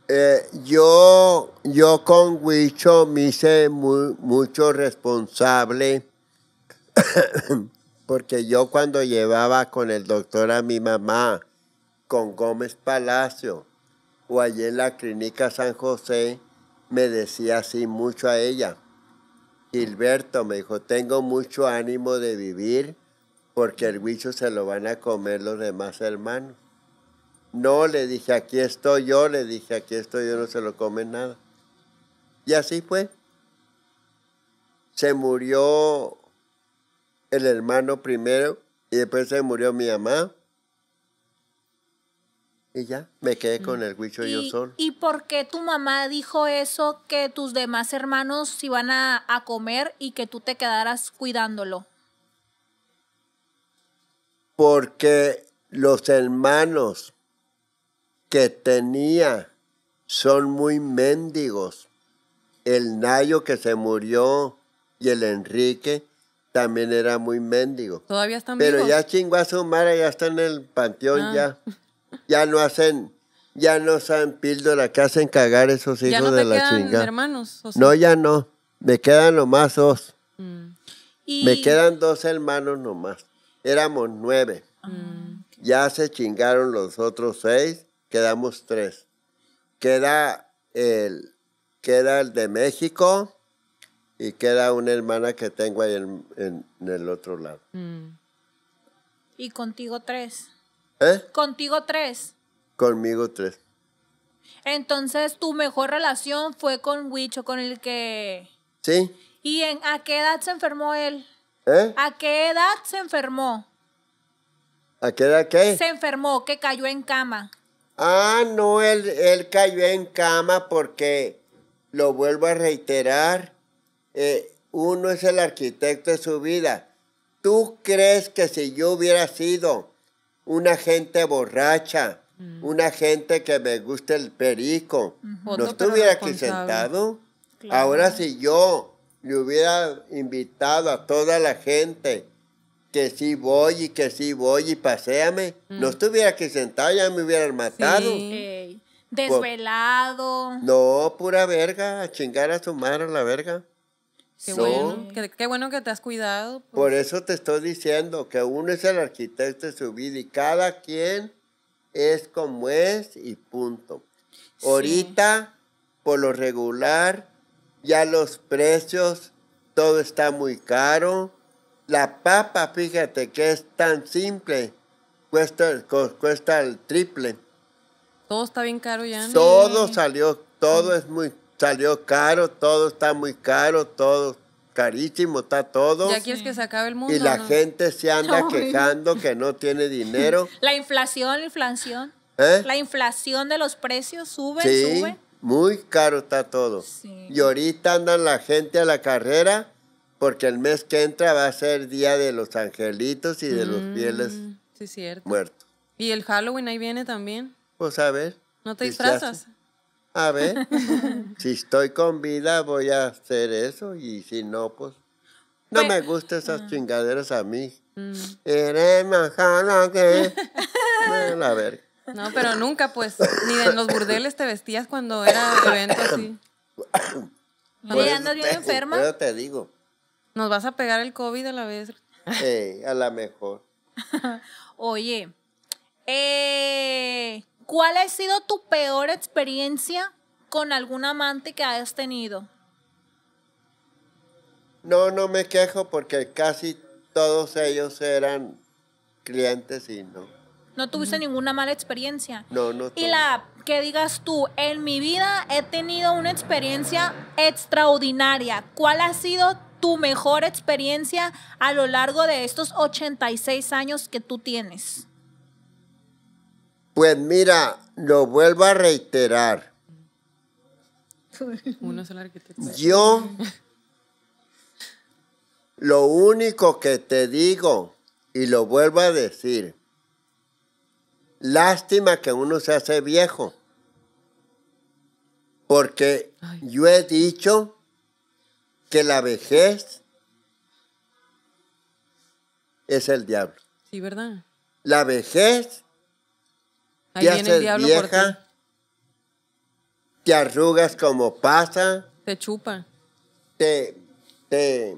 Eh, yo, yo con Huicho me hice mu- mucho responsable (coughs) porque yo cuando llevaba con el doctor a mi mamá, con Gómez Palacio, o allí en la clínica San José, me decía así mucho a ella. Gilberto me dijo, tengo mucho ánimo de vivir porque el Huicho se lo van a comer los demás hermanos. No, le dije, aquí estoy yo, le dije, aquí estoy yo, no se lo come nada. Y así fue. Se murió el hermano primero y después se murió mi mamá. Y ya, me quedé con el huicho yo ¿Y, solo. ¿Y por qué tu mamá dijo eso, que tus demás hermanos se iban a, a comer y que tú te quedaras cuidándolo? Porque los hermanos que tenía son muy mendigos. El Nayo que se murió y el Enrique también era muy mendigo. Todavía están Pero vivos. ya chingó a su madre, ya está en el panteón, Ah. ya. (laughs) Ya no hacen, ya no saben píldora, que hacen cagar esos hijos ya no de la quedan chingada. hermanos. No, ya no. Me quedan nomás dos. Mm, Y, Me quedan dos hermanos nomás. Éramos nueve. mm. Ya se chingaron los otros seis, quedamos tres. Queda el, queda el de México y queda una hermana que tengo ahí en, en- en el otro lado. Mm. y contigo tres. ¿Eh? Contigo tres. Conmigo tres. Entonces, tu mejor relación fue con Huicho, con el que... ¿Sí? ¿Y en, a qué edad se enfermó él? ¿Eh? ¿A qué edad se enfermó? ¿A qué edad qué? Se enfermó, que cayó en cama. Ah, no, él, él cayó en cama porque, lo vuelvo a reiterar, eh, uno es el arquitecto de su vida. ¿Tú crees que si yo hubiera sido una gente borracha, una gente que me gusta el perico, no estuviera aquí sentado? Claro. Ahora si yo le hubiera invitado a toda la gente que sí voy y que sí voy y paséame, no estuviera aquí sentado, ya me hubieran matado. Sí. Ey, desvelado. No, pura verga, a chingar a su madre la verga. Qué, No. bueno, qué, qué bueno que te has cuidado. pues. Por eso te estoy diciendo que uno es el arquitecto de su vida y cada quien es como es y punto. Sí. Ahorita, por lo regular, ya los precios, todo está muy caro. La papa, fíjate que es tan simple, cuesta, cu- cuesta el triple. Todo está bien caro ya. ¿no? Todo salió, todo es muy, salió caro, todo está muy caro, todo carísimo, está todo. Ya quieres que se acabe el mundo. Y la ¿no? gente se anda (laughs) quejando que no tiene dinero. (laughs) La inflación, la inflación. ¿eh? La inflación de los precios sube, Sí, sube. muy caro está todo. Sí. Y ahorita andan la gente a la carrera porque el mes que entra va a ser Día de los Angelitos y de los fieles Mm, Sí, cierto. muertos. Y el Halloween ahí viene también. Pues a ver. ¿No te disfrazas? A ver, (laughs) si estoy con vida voy a hacer eso y si no, pues... No Pues- me gustan esas chingaderas a mí. Mm. Eres que... (laughs) No, la verga. No, pero nunca, pues, ni en los burdeles te vestías cuando era evento así. (coughs) Eso andas bien enferma. por eso te digo, Nos vas a pegar el COVID a la vez. eh, a la mejor. (laughs) Oye, eh, ¿cuál ha sido tu peor experiencia con algún amante que hayas tenido? No, no me quejo porque casi todos ellos eran clientes y no. No tuviste ninguna mala experiencia. No, no. Y la que digas tú, en mi vida he tenido una experiencia extraordinaria. ¿Cuál ha sido tu mejor experiencia a lo largo de estos 86 años que tú tienes? Pues mira, lo vuelvo a reiterar. (laughs) Uno es el arquitecto. Yo Lo único que te digo, y lo vuelvo a decir, lástima que uno se hace viejo. Porque Ay. yo he dicho que la vejez es el diablo. Sí, ¿verdad? La vejez Ahí te viene el haces diablo por ti. vieja, te arrugas como pasa, Te chupa. te, te,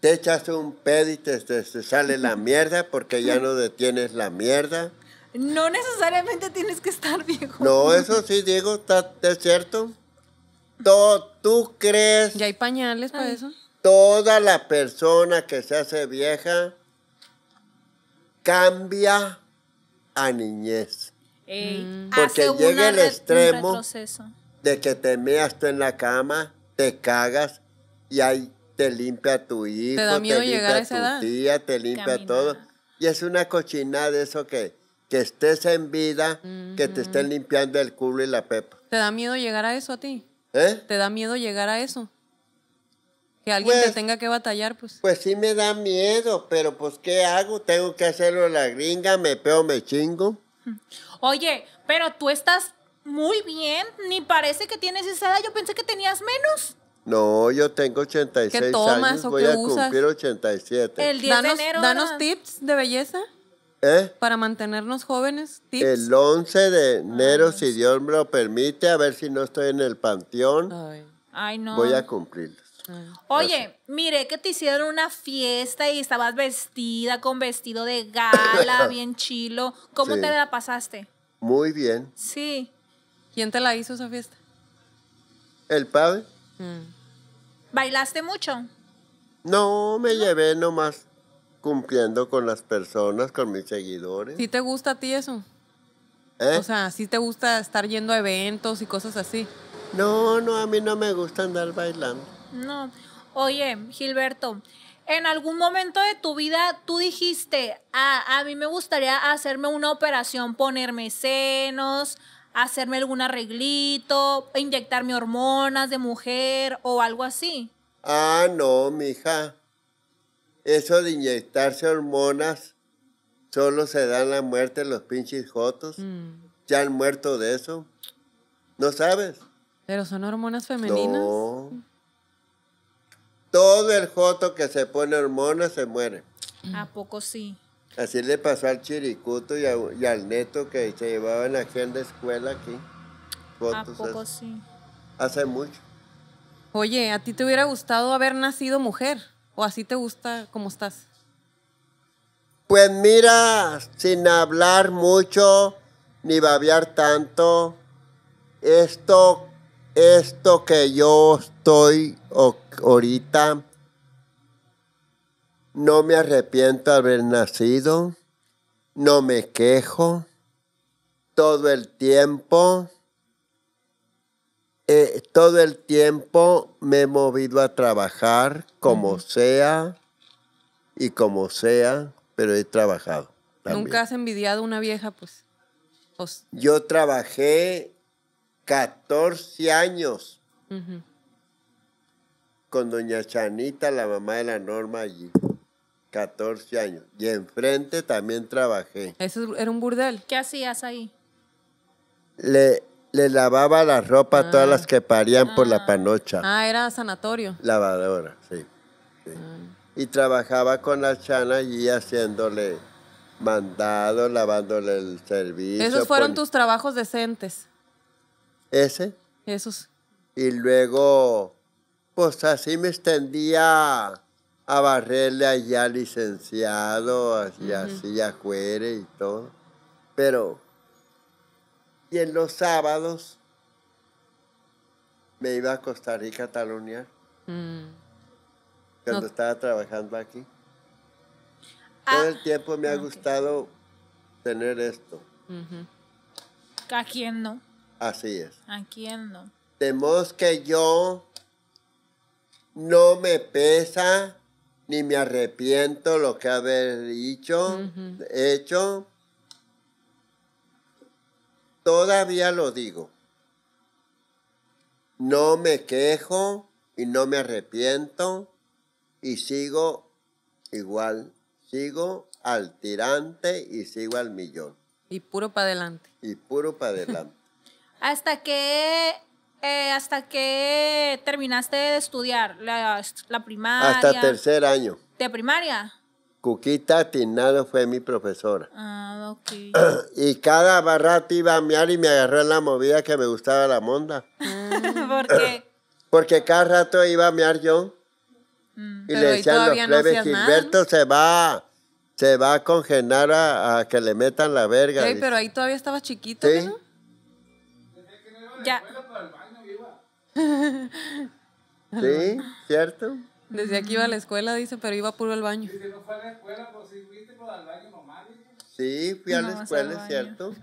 te echas un pedo y te, te- te sale la (laughs) mierda porque ya no detienes la mierda. No necesariamente tienes que estar viejo. No, eso sí, Diego, está, es cierto. To- ¿Tú crees Ya hay pañales para Ay. eso. toda la persona que se hace vieja cambia a niñez? Ey, Mm. Porque hace llega una el extremo. De que te meas tú en la cama, te cagas y ahí te limpia tu hijo, da miedo te llegar a limpia esa tu edad? tía, te limpia todo. Y es una cochinada eso que, que estés en vida, que te estén limpiando el culo y la pepa. ¿Te da miedo llegar a eso a ti? ¿Eh? ¿Te da miedo llegar a eso? Que alguien te Pues- tenga que batallar, pues. Pues sí me da miedo, pero pues ¿qué hago? Tengo que hacerlo la gringa, me peo, me chingo. Oye, pero tú estás muy bien. Ni parece que tienes esa edad. Yo pensé que tenías menos. No, yo tengo 86 ¿Qué tomas años, o voy qué a usas? cumplir 87. El 10 Danos, de enero. danos ¿verdad? tips de belleza ¿Eh? para mantenernos jóvenes. Tips. El 11 de enero, si Dios me lo permite, a ver si no estoy en el panteón, Ay, Ay, no. voy a cumplirlos. Oye, mire que te hicieron una fiesta y estabas vestida con vestido de gala, (laughs) bien chilo. ¿Cómo Sí. te la pasaste? Muy bien. Sí. ¿Quién te la hizo esa fiesta? ¿El padre? Mm. ¿Bailaste mucho? No, me llevé nomás cumpliendo con las personas, con mis seguidores. ¿Sí te gusta a ti eso? ¿Eh? O sea, ¿sí te gusta estar yendo a eventos y cosas así? no, no, a mí no me gusta andar bailando. No. Oye, Gilberto, en algún momento de tu vida tú dijiste, "Ah, a mí me gustaría hacerme una operación, ponerme senos, hacerme algún arreglito, inyectarme hormonas de mujer o algo así. Ah, no, mija. Eso de inyectarse hormonas solo se dan la muerte los pinches jotos. Mm. Ya han muerto de eso. ¿No sabes? Pero son hormonas femeninas. No. Todo el joto que se pone hormonas se muere. ¿A poco sí? Así le pasó al Chiricuto y, a- y al Neto que se llevaban aquí en la escuela aquí. ¿A poco sí? hace mucho. Oye, ¿a ti te hubiera gustado haber nacido mujer? ¿O así te gusta como estás? Pues mira, sin hablar mucho ni babear tanto, esto, esto que yo estoy o- ahorita, no me arrepiento de haber nacido, no me quejo, todo el tiempo, eh, todo el tiempo me he movido a trabajar como sea y como sea, pero he trabajado. también. Nunca has envidiado una vieja, pues. Pues, Yo trabajé 14 años. Con doña Chanita, la mamá de la Norma allí. 14 años. Y enfrente también trabajé. Eso era un burdel. ¿Qué hacías ahí? Le, le lavaba la ropa a todas las que parían por la panocha. Ah, era sanatorio. Lavadora, sí. sí. Y trabajaba con la chana allí haciéndole mandado, lavándole el servicio. Esos fueron pon- tus trabajos decentes. Ese. Esos. Y luego, pues así me extendía a barrerle allá al licenciado, así, así afuera y todo. Pero, y en los sábados me iba a Costa Rica a talonear Mm. cuando No. estaba trabajando aquí. Ah, Todo el tiempo me ha gustado tener esto. ¿A quién no? Así es. ¿A quién no? De modo que yo no me pesa ni me arrepiento lo que haber dicho, hecho. Todavía lo digo. No me quejo y no me arrepiento y sigo igual, sigo al tirante y sigo al millón. Y puro para adelante. Y puro para adelante. (laughs) ¿Hasta que eh, hasta que terminaste de estudiar la, la primaria? Hasta tercer año. ¿De primaria? Cuquita Tinado fue mi profesora. Ah, ok. (clears throat) Y cada rato iba a mear y me agarró en la movida que me gustaba la monda. ¿Por qué? (clears throat) Porque cada rato iba a mear yo. Y Mm. Pero le decían los todavía no plebes, hacías nada, Gilberto se va, se va a congelar a, a que le metan la verga. Ey, dice. pero ahí todavía estaba chiquito, Sí. ¿qué ¿no? Ya. (laughs) Sí, ¿cierto? Desde aquí iba a la escuela, dice, pero iba puro al baño. Sí, fui a No, la escuela, al es baño. cierto.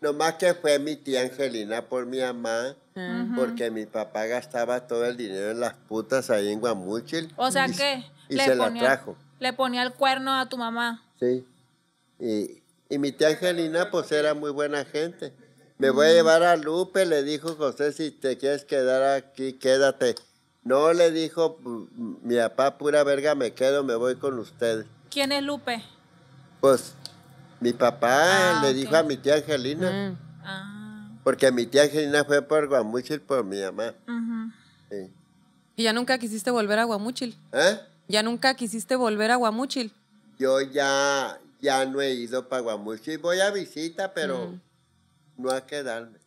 Nomás que fue mi tía Angelina por mi mamá, porque mi papá gastaba todo el dinero en las putas ahí en Guamúchil. O sea y, que Y se la trajo. le ponía el cuerno a tu mamá. Sí. Y, y mi tía Angelina, pues era muy buena gente. Me voy a llevar a Lupe, le dijo José, si te quieres quedar aquí, quédate. No, le dijo "Mm, mi papá, pura verga, me quedo, me voy con ustedes. ¿Quién es Lupe? Pues mi papá Ah, le dijo a mi tía Angelina, Mm. Ah. porque mi tía Angelina fue por Guamuchil por mi mamá. Sí. Y ya nunca quisiste volver a Guamúchil. ¿Eh? Ya nunca quisiste volver a Guamúchil. Yo ya, ya no he ido para Guamuchil, voy a visita, pero Mm. No a quedarme.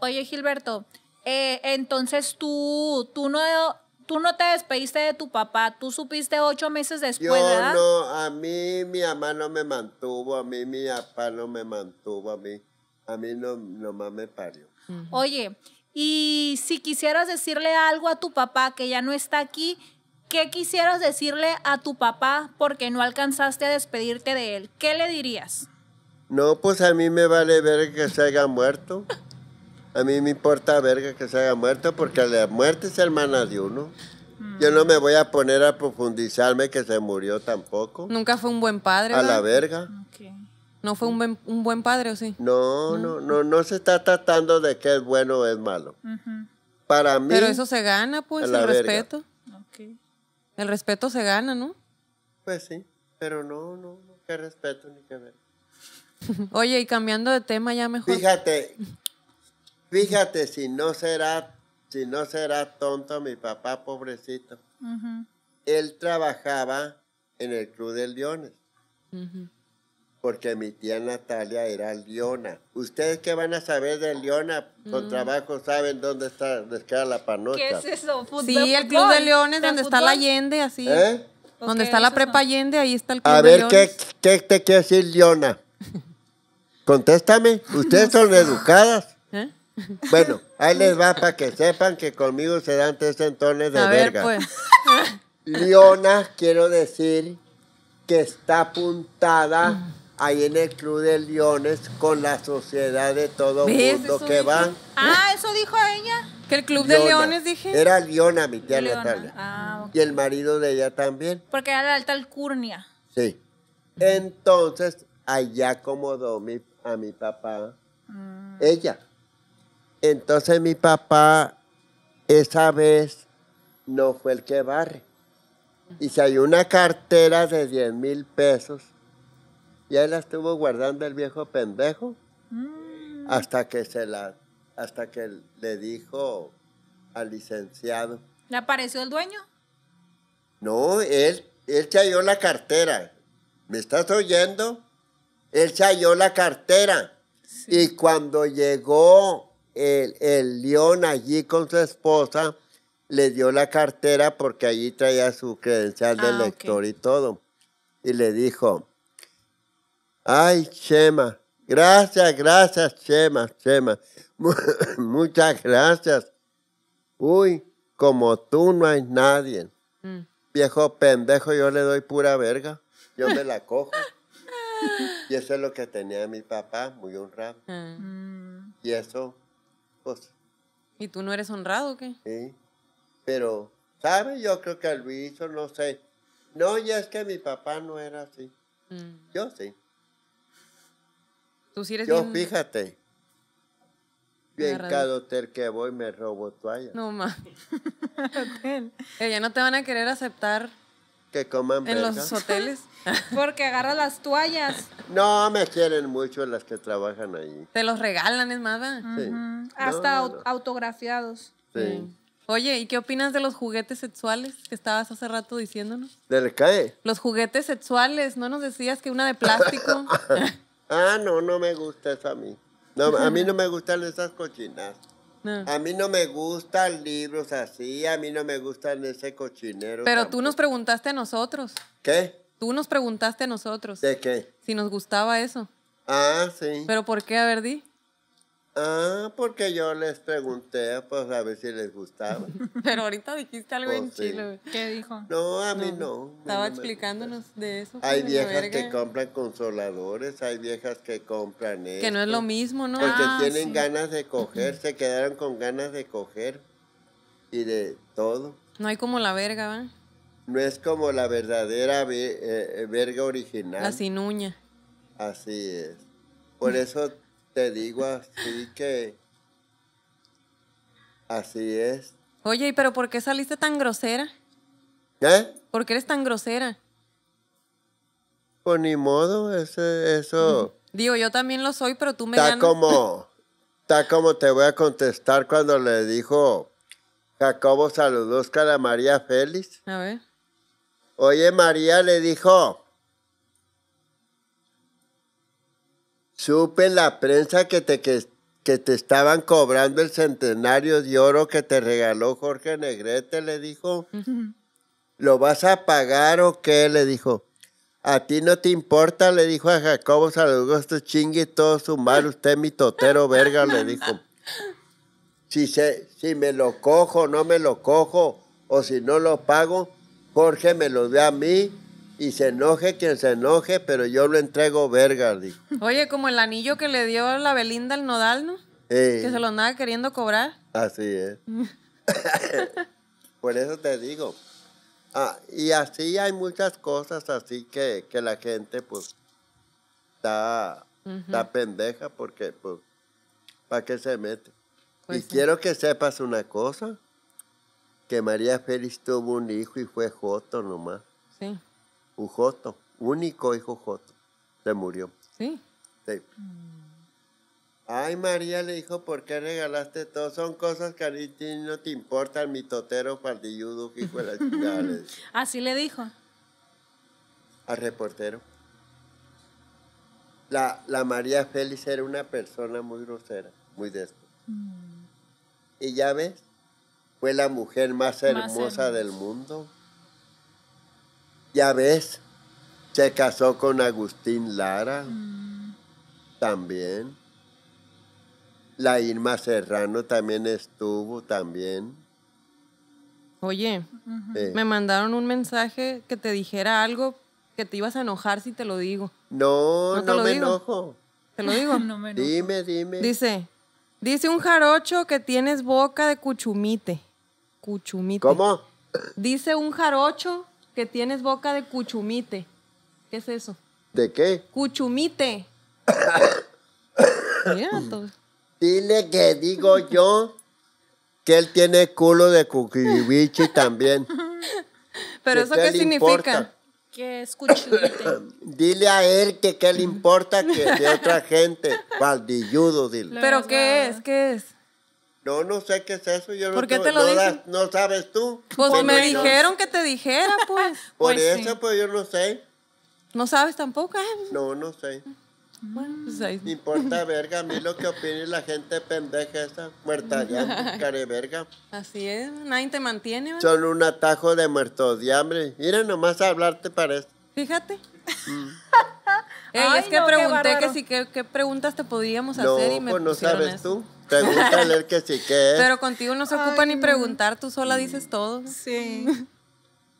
Oye, Gilberto, eh, entonces tú, tú no, tú no te despediste de tu papá, tú supiste ocho meses después, Yo ¿verdad? no, a mí mi mamá no me mantuvo, a mí mi papá no me mantuvo, a mí, a mí no, nomás me parió. Oye, y si quisieras decirle algo a tu papá que ya no está aquí, ¿qué quisieras decirle a tu papá porque no alcanzaste a despedirte de él? ¿Qué le dirías? No, pues a mí me vale verga que se haya muerto. A mí me importa verga que se haya muerto porque la muerte es hermana de uno. Yo no me voy a poner a profundizarme que se murió tampoco. Nunca fue un buen padre, A la verga. No fue un buen, un buen padre, ¿o sí? No, no, no, no se está tratando de que es bueno o es malo. Para mí, Pero eso se gana, pues, el verga. respeto. El respeto se gana, ¿no? pues sí, pero no, no, no, qué respeto ni qué ver. Oye, y cambiando de tema ya mejor. Fíjate, fíjate si no será, si no será tonto mi papá, pobrecito. Él trabajaba en el Club de Leones. Porque mi tía Natalia era leona. ¿Ustedes qué van a saber de leona? Con trabajo saben dónde está, dónde queda la panocha. ¿Qué es eso? ¿Fútbol? Sí, el Club de Leones, ¿De donde está la? Allende, así. ¿Eh? Donde está la prepa no. Allende, ahí está el Club A de ver, ¿qué, Leones. ¿qué te quiere decir leona? (laughs) Contéstame. ¿Ustedes son (laughs) educadas? ¿Eh? Bueno, ahí les va para que sepan que conmigo se dan tres entones de A ver, verga. pues. Leona, quiero decir que está apuntada ahí en el Club de Leones con la sociedad de todo mundo que dijo. van. Ah, eso dijo ella. Que el Club de. Leones, dije. Era Leona, mi tía Leona. Natalia. Ah, ok. Y el marido de ella también. Porque era la alta alcurnia. Sí. Entonces, allá acomodó mi, a mi papá. Ella. Entonces mi papá esa vez no fue el que barre. Y se hay una cartera de 10 mil pesos. Y él la estuvo guardando el viejo pendejo. Hasta que se la, hasta que le dijo al licenciado. ¿Le apareció el dueño? No, él, él se halló la cartera. ¿Me estás oyendo? Él se halló la cartera. Y cuando llegó el, el león allí con su esposa, le dio la cartera porque allí traía su credencial de Ah, lector y todo. Y le dijo, ay, Chema, gracias, gracias, Chema, Chema. Mu- (laughs) Muchas gracias. Uy, como tú no hay nadie. Mm. Viejo pendejo, yo le doy pura verga. Yo me la cojo. (laughs) (laughs) y eso es lo que tenía mi papá, muy honrado. Ah. Y eso, pues, ¿Y tú no eres honrado o qué? sí. Pero, ¿sabe? Yo creo que lo hizo, no sé. No, y es que mi papá no era así. Mm. Yo sí. Tú sí eres Yo, bien... fíjate. Yo en cada hotel que voy me robo toallas. No. Eh, (laughs) ya no te van a querer aceptar que coman En verga. los hoteles. (laughs) Porque agarra las toallas. No, me quieren mucho las que trabajan ahí. Te los regalan, es ¿verdad? Sí. Hasta no, au- no. autografiados. Sí. Oye, ¿y qué opinas de los juguetes sexuales que estabas hace rato diciéndonos? ¿Del qué? Los juguetes sexuales, ¿no nos decías que una de plástico? (laughs) Ah, no, no me gusta eso a mí. No, a mí no me gustan esas cochinas. No. A mí no me gustan libros así, a mí no me gustan ese cochinero. Pero tú nos preguntaste a nosotros. ¿Qué? Tú nos preguntaste a nosotros ¿De qué? si nos gustaba eso. Ah, sí. ¿Pero por qué? A ver, di. Ah, porque yo les pregunté, pues a ver si les gustaba. (laughs) Pero ahorita dijiste algo Pues sí. chilo. güey. ¿Qué dijo? No, a mí no. Estaba no explicándonos de eso. Hay pues, viejas que compran consoladores, hay viejas que compran eso. Que no es lo mismo, ¿no? Porque Ah, tienen sí. ganas de (laughs) coger, se quedaron con ganas de coger y de todo. No hay como la verga, ¿va? No es como la verdadera ve- eh, verga original. La sin uña. Así es. Por eso te digo así que... Así es. Oye, ¿y pero por qué saliste tan grosera? ¿Eh? ¿Por qué eres tan grosera? Pues ni modo, ese- eso... (laughs) Digo, yo también lo soy, pero tú me Está ganas. como... Está como te voy a contestar cuando le dijo Jacobo saludos a María Félix. A ver. Oye, María le dijo, supe en la prensa que te, que, que te estaban cobrando el centenario de oro que te regaló Jorge Negrete, le dijo. ¿Lo vas a pagar o qué? Le dijo. A ti no te importa, le dijo a Jacobo Saludos, esto chingue todo su mal, usted mi totero verga, le dijo. Si, se, si me lo cojo, no me lo cojo, o si no lo pago, Jorge me lo dé a mí y se enoje quien se enoje, pero yo lo entrego verga, dijo. Oye, como el anillo que le dio la Belinda al nodal, ¿no? Eh, Que se lo andaba queriendo cobrar. Así es. (laughs) Por eso te digo. Ah, y así hay muchas cosas así que, que la gente pues está, está pendeja porque pues ¿para qué se mete? Pues y sí. quiero que sepas una cosa, que María Félix tuvo un hijo y fue Joto nomás. Sí, Un Joto, único hijo Joto. Se murió. sí. Sí. Ay, María le dijo, ¿por qué regalaste todo? Son cosas que a ti no te importan, mi totero faldilludo, hijo de la (laughs) chingada, le Así le dijo. al reportero. La, la María Félix era una persona muy grosera, muy déspota. Y ya ves, fue la mujer más hermosa del mundo. Ya ves, se casó con Agustín Lara. También. La Irma Serrano también estuvo, también. Oye, Eh, me mandaron un mensaje que te dijera algo que te ibas a enojar si te lo digo. no, ¿No te no, lo me digo? enojo. ¿Te lo digo? (laughs) No me enojo. Dime, dime. Dice, dice un jarocho que tienes boca de cuchumite. Cuchumite. ¿Cómo? Dice un jarocho que tienes boca de cuchumite. ¿Qué es eso? ¿De qué? Cuchumite. (coughs) Mira. Dile que digo yo que él tiene culo de cuquibichi también. (laughs) Pero ¿Que eso qué significa? importa? Que es cuchillete. (coughs) Dile a él que qué le importa que de otra gente. (laughs) Faldilludo, dile. ¿Pero qué es? ¿Qué es? No, no sé qué es eso. Yo no ¿Por qué tengo- te lo no, dicen? no sabes tú. Pues me no. dijeron que te dijera, (laughs) pues. Por Pues eso, sí. pues yo no sé. ¿No sabes tampoco? Ah, No, no sé. bueno, pues ahí. Me importa (laughs) verga a mí lo que opine la gente pendeja esa. Muerta de hambre, care verga. Así es, nadie te mantiene, ¿verdad? Son un atajo de muertos de hambre. Mira, nomás hablarte parece. Fíjate. Mm. (laughs) Ey, Ay, es que no, qué pregunté que si qué, qué preguntas te podíamos No, hacer y me pues no pusieron sabes eso. tú. Pregúntale él que sí que es. Pero contigo no se ocupa ni preguntar, tú sola dices todo. Sí.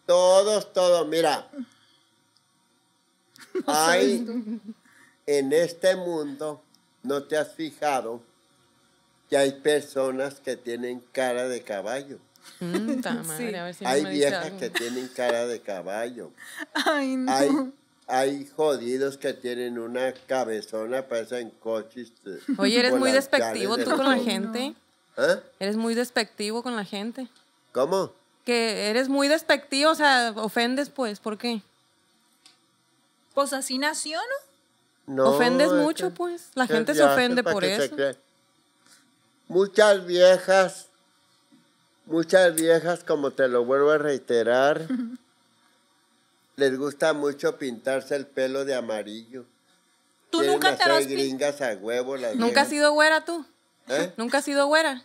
Todos, todos, mira. (laughs) Hay en este mundo, ¿no te has fijado que hay personas que tienen cara de caballo? Mm, (laughs) madre, a ver si hay me viejas que tienen cara de caballo. Ay, no. Hay, hay jodidos que tienen una cabezona, parecen coches. eh, Oye, eres muy despectivo tú con la gente. ¿Ah? Eres muy despectivo con la gente. ¿Cómo? que eres muy despectivo, o sea, ofendes, pues, ¿por qué? Pues así nació, ¿no? No, Ofendes es mucho, que- pues. La gente se ofende por eso. cree. Muchas viejas, muchas viejas, como te lo vuelvo a reiterar, (laughs) les gusta mucho pintarse el pelo de amarillo. Tú Quieren nunca te hacer gringas a huevo las ¿Nunca has sido güera tú? ¿Eh? ¿Nunca has sido güera?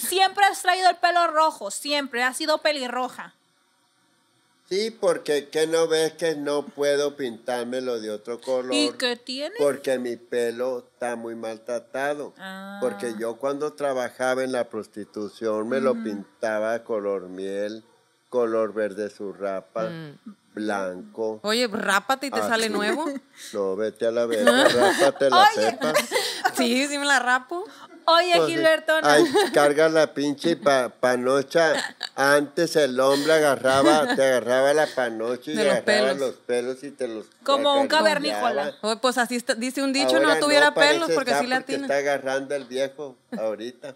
Siempre has traído el pelo rojo, siempre. Has sido pelirroja. Sí, porque ¿qué no ves que no puedo pintármelo de otro color? ¿Y qué tiene? Porque mi pelo está muy maltratado. Ah. Porque yo cuando trabajaba en la prostitución me lo pintaba color miel, color verde surrapa, blanco. Oye, rápate y te Ah, sale nuevo. (laughs) No, vete a la verga, (laughs) rápate la Oye. cepa. (laughs) Sí, sí me la rapo. Oye, Pues, Gilberto, no. Ay, carga la pinche pa- panocha. Antes el hombre agarraba, te agarraba la panocha y te agarraba pelos. los pelos y te los Como un cavernícola. Oye, pues así está- dice un dicho, Ahora no tuviera pelos porque sí sapo la tiene. está agarrando el viejo ahorita.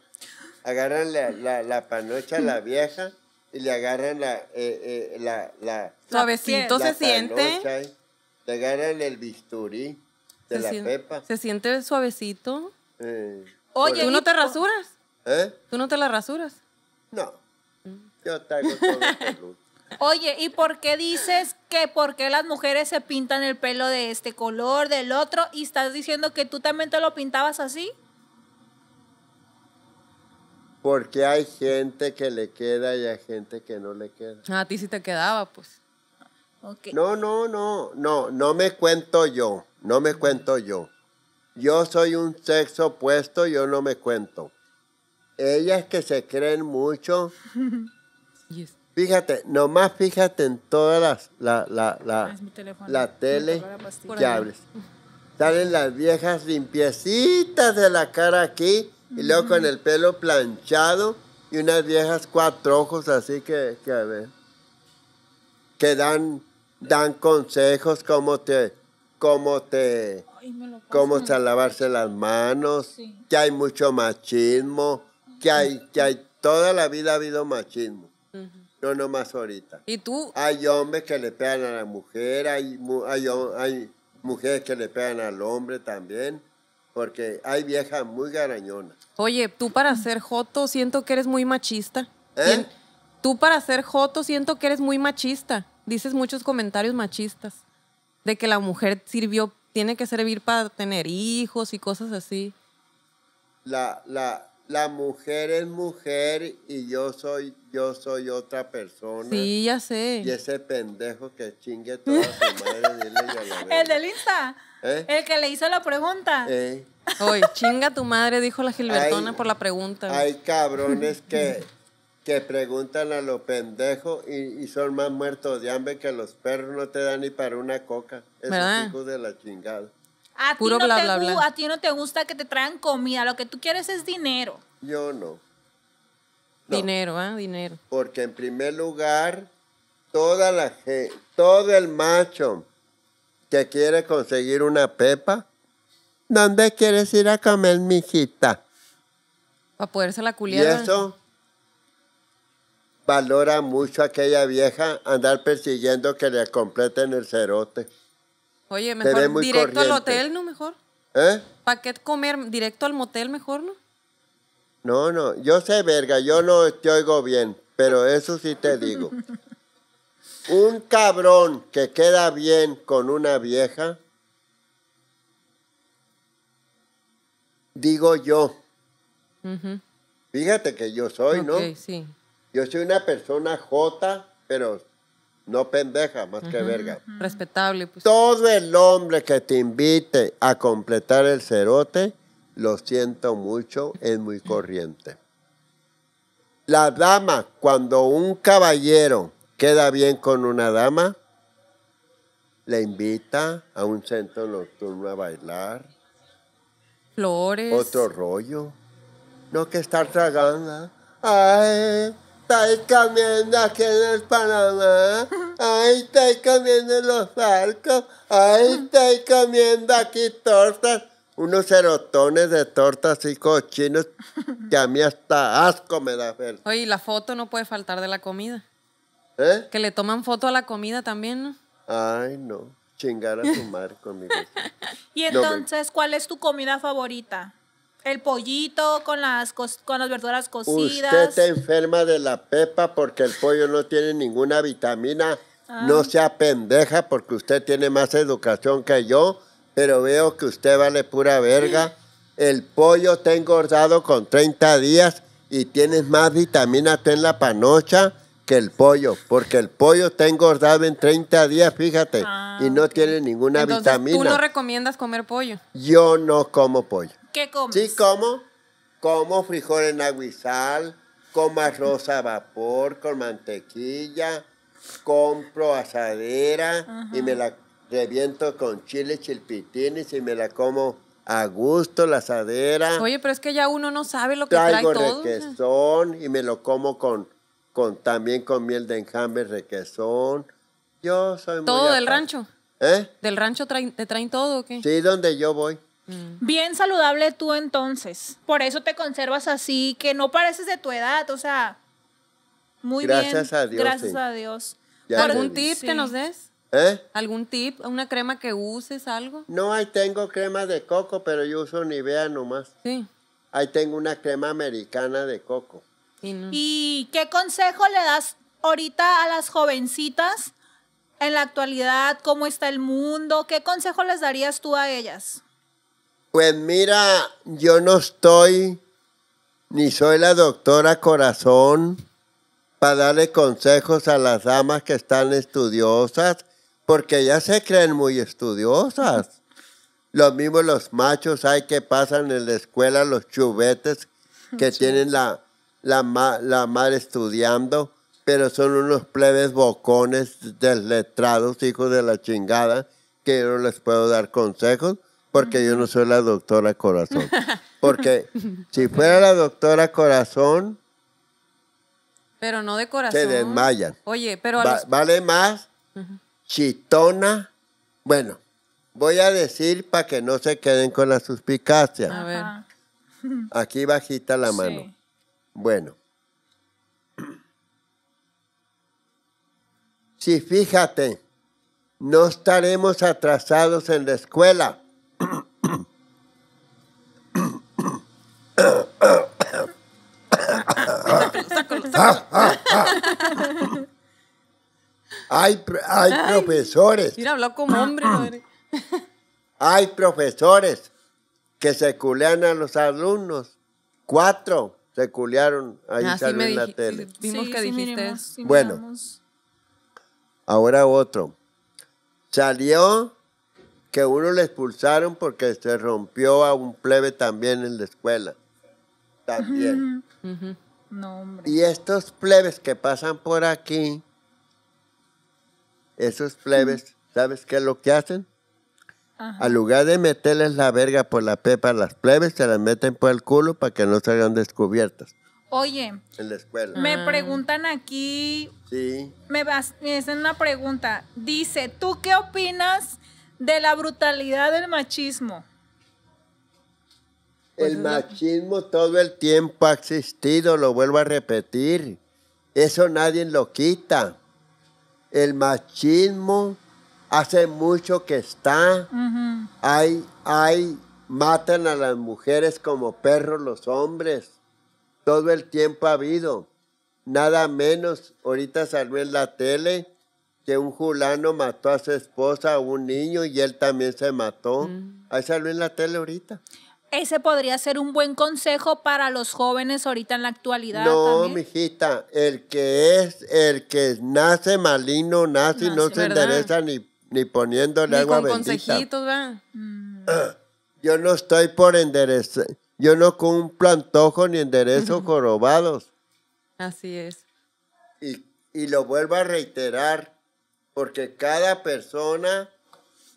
Agarran la, la, la panocha a la vieja y le agarran la, eh, eh, la, la, Suavecito la se siente. y Le agarran el bisturí de Se la pepa. Se siente suavecito. Eh, Oye, ¿Tú no te rasuras? ¿Eh? ¿Tú no te la rasuras? No. Yo traigo todo. (laughs) Oye, ¿y por qué dices que por qué las mujeres se pintan el pelo de este color, del otro, y estás diciendo que tú también te lo pintabas así? Porque hay gente que le queda y hay gente que no le queda. A ti sí te quedaba, pues. No, no, no, no, no me cuento yo, no me cuento yo. Yo soy un sexo opuesto, yo no me cuento. Ellas que se creen mucho, (laughs) Yes. fíjate, nomás fíjate en todas las, la, la, la, Ah, es mi teléfono. la tele que hables. Salen las viejas limpiecitas de la cara aquí y luego con el pelo planchado y unas viejas cuatro ojos así que, que a ver, que dan, dan consejos cómo te, cómo te, Ay, cómo se lavarse las manos, Sí. que hay mucho machismo, que hay, que hay, toda la vida ha habido machismo, no nomás ahorita. ¿Y tú? Hay hombres que le pegan a la mujer, hay, hay, hay mujeres que le pegan al hombre también, porque hay viejas muy garañonas. Oye, tú para ser joto siento que eres muy machista. ¿Eh? Tú para ser joto siento que eres muy machista. Dices muchos comentarios machistas. De que la mujer sirvió, tiene que servir para tener hijos y cosas así. La, la, la mujer es mujer y yo soy, yo soy otra persona. Sí, ya sé. Y ese pendejo que chingue toda su madre, dile y a la (laughs) El del Insta. ¿Eh? El que le hizo la pregunta. Eh, Oye, chinga tu madre, dijo la Gilbertona por la pregunta. hay cabrones que, que preguntan a los pendejos y, y son más muertos de hambre que los perros, no te dan ni para una coca. Esos ¿Verdad? hijos de la chingada. A ti, Puro no bla, te bla, bla. a ti no te gusta que te traigan comida. Lo que tú quieres es dinero. Yo no. No. Dinero, ¿ah? Dinero. Porque en primer lugar, toda la ge- todo el macho que quiere conseguir una pepa, ¿dónde quieres ir a comer, mijita? Para poderse la Y culiar. eso valora mucho a aquella vieja andar persiguiendo que le completen el cerote. Oye, mejor directo al hotel, ¿no? Mejor. ¿Eh? ¿Para qué comer directo al motel mejor, no? No, no, yo sé, verga, yo no te oigo bien, pero eso sí te digo. (laughs) Un cabrón que queda bien con una vieja, digo yo, fíjate que yo soy, ¿no? Ok, sí. Yo soy una persona jota, pero no pendeja, más que verga. Respetable, pues. Todo el hombre que te invite a completar el cerote, lo siento mucho, es muy corriente. La dama, cuando un caballero queda bien con una dama, le invita a un centro nocturno a bailar, Flores. otro rollo. No que estar tragando. Ay, estáis comiendo aquí en el Panamá. Ay, estáis comiendo en los barcos. Ay, estáis comiendo aquí tortas. unos cerotones de torta así cochinos que a mí hasta asco me da ver. Oye, y la foto no puede faltar de la comida. ¿Eh? Que le toman foto a la comida también, ¿no? Ay, no. Chingar a madre conmigo. (laughs) Y No, entonces, ¿cuál es tu comida favorita? El pollito con las, con las verduras Usted cocidas. está enferma de la pepa porque el pollo no tiene ninguna vitamina. Ah. No sea pendeja porque usted tiene más educación que yo, pero veo que usted vale pura verga. (laughs) El pollo está engordado con 30 días y tienes más vitamina tú en la panocha que el pollo, porque el pollo está engordado en 30 días, fíjate, Ah, y no tiene ninguna Entonces, vitamina. tú no recomiendas comer pollo. Yo no como pollo. ¿Qué comes? Sí, como. Como frijol en sal, como arroz a vapor con mantequilla, compro asadera y me la reviento con chile chilpitines y me la como a gusto la asadera. Oye, pero es que ya uno no sabe lo que Traigo trae todo. o sea. requesón y me lo como con, con también con miel de enjambre requesón. Yo soy muy Todo del rancho. ¿Eh? ¿Del rancho traen- te traen todo o qué? Sí, donde yo voy. Bien saludable tú entonces. Por eso te conservas así, que no pareces de tu edad, o sea, muy Gracias bien. a Dios, Gracias sí. a Dios. Ya ¿Algún te tip Sí. que nos des? ¿Eh? ¿Algún tip? ¿Una crema que uses? ¿Algo? No, ahí tengo crema de coco, pero yo uso Nivea nomás. Sí. Ahí tengo una crema americana de coco. Y no. ¿Y qué consejo le das ahorita a las jovencitas en la actualidad? ¿Cómo está el mundo? ¿Qué consejo les darías tú a ellas? Pues mira, yo no estoy, ni soy la doctora corazón para darle consejos a las damas que están estudiosas, porque ellas se creen muy estudiosas. (laughs) Lo mismo los machos hay que pasan en la escuela, los chubetes que tienen la, la, ma- la madre estudiando, pero son unos plebes bocones desletrados, hijos de la chingada, que yo no les puedo dar consejos porque yo no soy la doctora corazón. (laughs) Porque si fuera la doctora corazón, Pero no de corazón. se desmayan. Oye, pero a Va- los- vale más chitona. Bueno, voy a decir para que no se queden con la suspicacia. A ver. Aquí bajita la mano. Sí. Bueno. Si fíjate, no estaremos atrasados en la escuela. Hay, hay profesores, Mira, habló como hombre. madre. hay profesores que se culean a los alumnos. Cuatro culearon ahí Ah, salió en la tele. sí, vimos Sí, que sí dijiste Bueno. miramos. Ahora otro. Salió que uno le expulsaron porque se rompió a un plebe también en la escuela. También. Ujú. No, hombre. Y estos plebes que pasan por aquí, esos plebes, ¿sabes qué es lo que hacen? Ajá. Al lugar de meterles la verga por la pepa a las plebes, se las meten por el culo para que no salgan descubiertas Oye, en la escuela. me preguntan aquí, Sí. me, vas- me hacen una pregunta. Dice, ¿tú qué opinas de la brutalidad del machismo? Pues El es la- machismo todo el tiempo ha existido, lo vuelvo a repetir. Eso nadie lo quita. El machismo hace mucho que está. Hay, hay, matan a las mujeres como perros los hombres. Todo el tiempo ha habido. Nada menos, ahorita salió en la tele que un fulano mató a su esposa, a un niño, y él también se mató. Mm. Ahí salió en la tele ahorita. Ese podría ser un buen consejo para los jóvenes ahorita en la actualidad. No, también. mijita, el que es, el que nace maligno, nace y no se ¿Verdad? endereza ni, ni poniéndole Ni agua con bendita. consejitos, ¿verdad? (clears throat) Yo no estoy por enderezar, yo no cumplo antojo ni enderezo (laughs) jorobados. Así es. Y, y lo vuelvo a reiterar, porque cada persona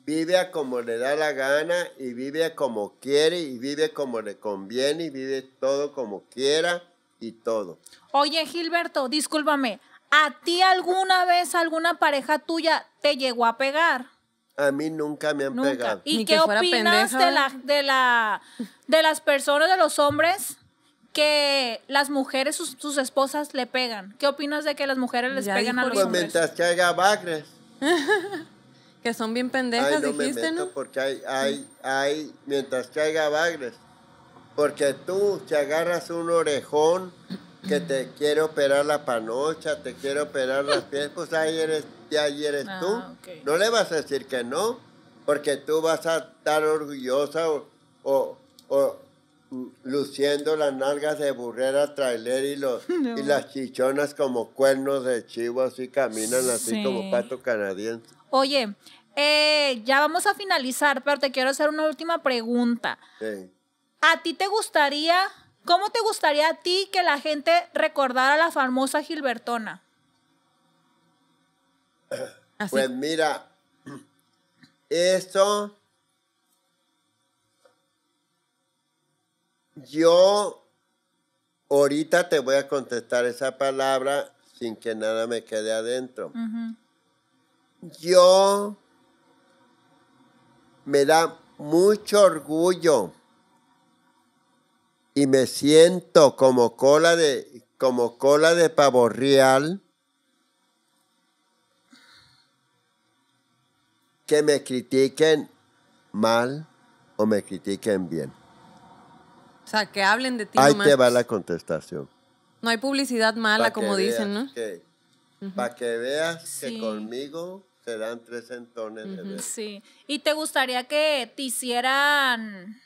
vive a como le da la gana y vive a como quiere y vive como le conviene y vive todo como quiera y todo. Oye, Gilberto, discúlpame. ¿A ti alguna vez alguna pareja tuya te llegó a pegar? A mí nunca me han Nunca. pegado. ¿Y Ni qué opinas pendeja, de la, de la de las personas, de los hombres que las mujeres, sus, sus esposas le pegan? ¿Qué opinas de que las mujeres les Ya pegan a los Pues hombres? mientras que haya bagres. (laughs) Que son bien pendejas, Ay, no me dijiste, meto ¿no? porque hay, hay, hay, mientras que haya bagres. Porque tú, si agarras un orejón que te quiere operar la panocha, te quiere operar las pies, pues ahí eres, ya ahí eres Ah, tú. No le vas a decir que no, porque tú vas a estar orgullosa o, o- o, luciendo las nalgas de burrera trailer y, los, (laughs) y las chichonas como cuernos de chivo, así caminan así Sí. como pato canadiense. Oye, eh, ya vamos a finalizar, pero te quiero hacer una última pregunta. Sí. ¿A ti te gustaría, cómo te gustaría a ti que la gente recordara a la famosa Gilbertona? (coughs) Así. Pues mira, eso yo ahorita te voy a contestar esa palabra sin que nada me quede adentro. Yo me da mucho orgullo y me siento como cola de como cola de pavo real que me critiquen mal o me critiquen bien. O sea, que hablen de ti Ahí nomás. te va la contestación. No hay publicidad mala, Pa' como dicen, ¿no? Para que veas Sí. que conmigo se dan tres centones de veces. Sí. ¿Y te gustaría que te hicieran,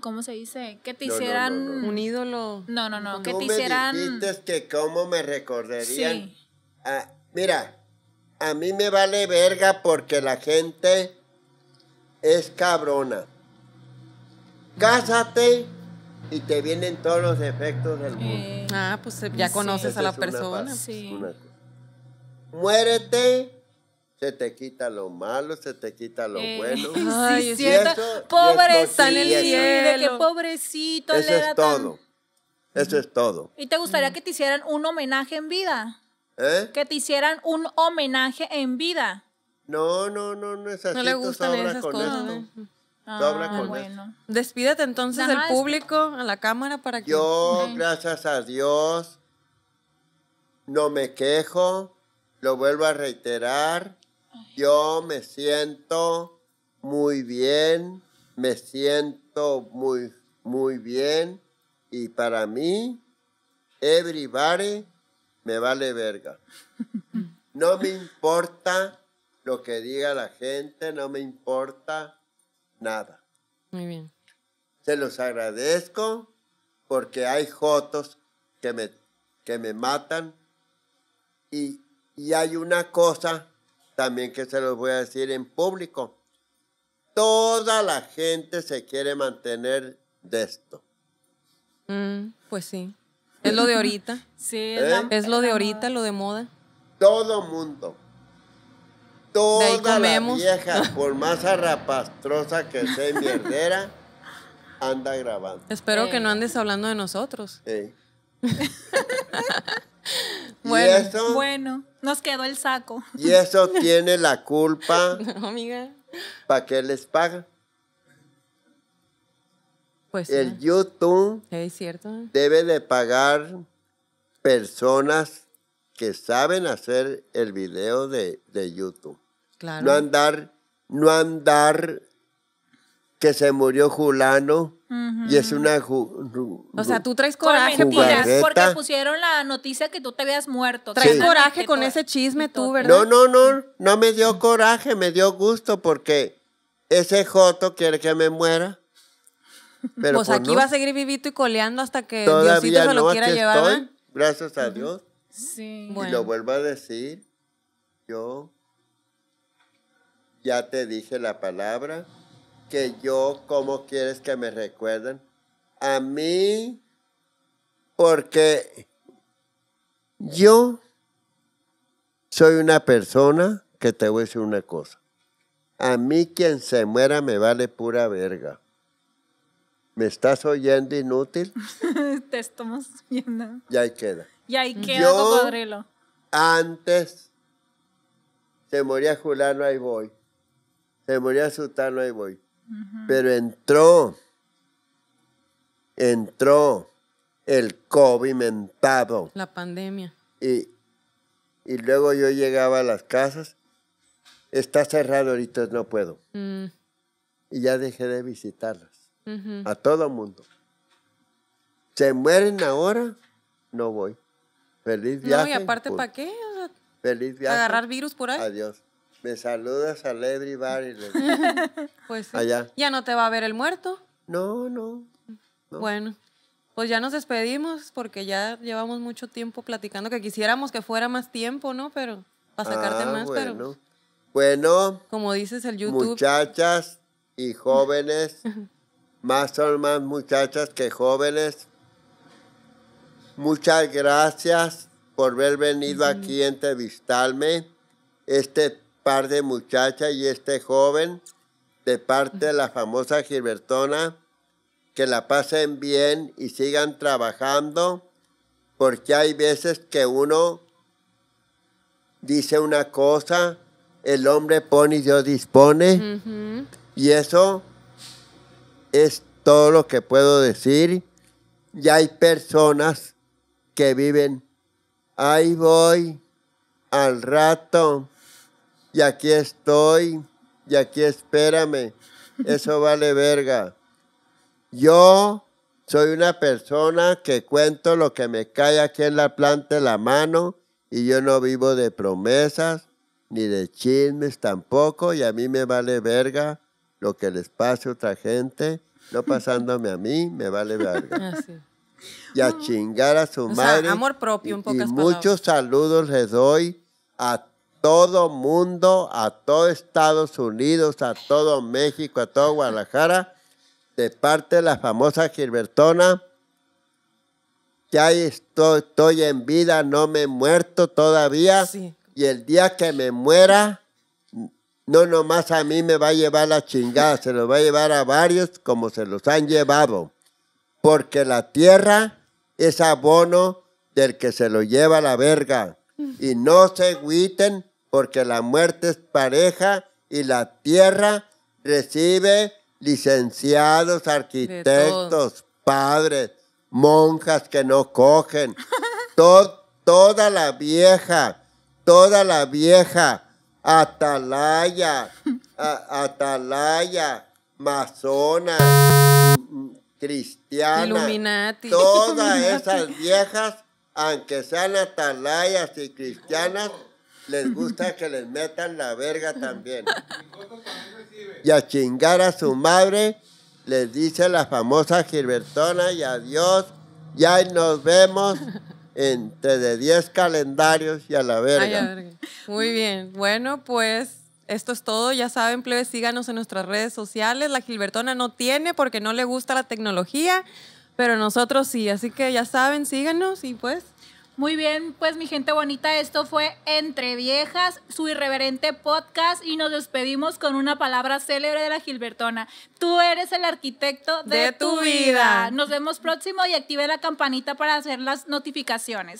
¿cómo se dice? Que te No, no, no, hicieran... Un ídolo. No, no, no, que te me hicieran... dijiste que cómo me recordarían. Sí. Ah, mira, a mí me vale verga porque la gente es cabrona. Cásate y te vienen todos los defectos del mundo. Eh, Ah, pues eh, ya conoces a la persona. Sí. Muérete, se te quita lo malo, se te quita lo eh, bueno. (laughs) Ay, sí, es cierto. eso- y es Pobrecito, está en el de que cielo. pobrecito. Eso es tan- todo. Eso es todo. ¿Y te gustaría que te hicieran un homenaje en vida? ¿Eh? Que te hicieran un homenaje en vida. No, no, no, no es así. No le gustan esas con cosas. esto. ¿no? Ah, con bueno. Despídete entonces del público, a la cámara, para que... Yo, gracias a Dios, no me quejo, lo vuelvo a reiterar. Yo me siento muy bien, me siento muy, muy bien. Y para mí, everybody me vale verga. No me importa lo que diga la gente, no me importa nada. Muy bien. Se los agradezco porque hay jotos que me, que me matan. Y, y hay una cosa también que se los voy a decir en público. Toda la gente se quiere mantener de esto. Mm, pues sí. Es lo de ahorita. (laughs) Sí, ¿Eh? la- Es lo de ahorita, lo de moda. Todo mundo. Toda la vieja, (laughs) por más arrapastrosa que sea mierdera, anda grabando. Espero Eh. que no andes hablando de nosotros. Sí. (laughs) Bueno. y Bueno, nos quedó el saco. y eso (laughs) tiene la culpa (laughs) No, amiga. ¿Para qué les pagan? Pues sí. El YouTube Es cierto. debe de pagar personas que saben hacer el video de, de YouTube. Claro. No andar, no andar que se murió Julano y es una... ju- ru- o sea, tú traes Con coraje. mentiras, Jugarreta. porque pusieron la noticia que tú te habías muerto. Traes Sí. coraje con ese chisme tú. ¿verdad? No, no, no, no me dio coraje, me dio gusto porque ese Joto quiere que me muera. Pero pues aquí no. va a seguir vivito y coleando hasta que Diosito Todavía se lo no, quiera aquí llevar. gracias a Dios. Sí. Bueno. Y lo vuelvo a decir, yo ya te dije la palabra, que yo, ¿cómo quieres que me recuerden? A mí, porque yo soy una persona que te voy a decir una cosa. A mí quien se muera me vale pura verga. ¿Me estás oyendo inútil? (laughs) Te estamos viendo. Y ahí queda. Y ahí queda Yo- cocodrilo. Antes se moría Julano, ahí voy. Se moría Sutano, ahí voy. Pero entró, entró el COVID mentado. La pandemia. Y, y luego yo llegaba a las casas. Está cerrado ahorita, no puedo. Mm, Y ya dejé de visitarlas. A todo mundo. Se mueren ahora, no voy. Feliz viaje. No, y aparte, ¿para qué? O sea, Feliz viaje. agarrar virus por ahí. Adiós. Me saludas a Everybody. (laughs) Pues sí. Allá. Ya no te va a ver el muerto. No, no. No. Bueno, pues ya nos despedimos porque ya llevamos mucho tiempo platicando que quisiéramos que fuera más tiempo, ¿no? Pero para sacarte Ah, más, bueno. pero Bueno, como dices el YouTube. muchachas y jóvenes, (laughs) más son más muchachas que jóvenes. Muchas gracias por haber venido aquí a entrevistarme. Este par de muchachas y este joven, de parte de la famosa Gilbertona, que la pasen bien y sigan trabajando, porque hay veces que uno dice una cosa, el hombre pone y Dios dispone. Y eso es todo lo que puedo decir. Y hay personas que viven, ahí voy, al rato, y aquí estoy, y aquí espérame. Eso vale verga. Yo soy una persona que cuento lo que me cae aquí en la planta de la mano y yo no vivo de promesas ni de chismes tampoco y a mí me vale verga lo que les pase a otra gente, no pasándome a mí, me vale verga. Así. Y a chingar a su O sea, madre. amor propio, en Y- pocas Y muchos saludos les doy a todo mundo, a todo Estados Unidos, a todo México, a todo Guadalajara, de parte de la famosa Gilbertona. Ya estoy, estoy en vida, no me he muerto todavía. Sí. Y el día que me muera, no nomás a mí me va a llevar la chingada, se lo va a llevar a varios como se los han llevado. Porque la tierra es abono del que se lo lleva a la verga. Y no se agüiten porque la muerte es pareja y la tierra recibe licenciados, arquitectos, padres, monjas que no cogen. (laughs) To- toda la vieja, toda la vieja, atalaya, atalaya, masona, cristiana. Illuminati. Todas (laughs) esas viejas, aunque sean atalayas y cristianas, les gusta que les metan la verga también. Y a chingar a su madre, les dice la famosa Gilbertona y adiós. Ya nos vemos entre de 10 calendarios y a la verga. Muy bien. Bueno, pues esto es todo. Ya saben, plebes, síganos en nuestras redes sociales. La Gilbertona no tiene porque no le gusta la tecnología, pero nosotros sí. Así que ya saben, síganos y pues Muy bien, pues mi gente bonita, esto fue Entre Viejas, su irreverente podcast y nos despedimos con una palabra célebre de la Gilbertona. Tú eres el arquitecto de, De tu tu vida. vida. Nos vemos próximo y active la campanita para hacer las notificaciones.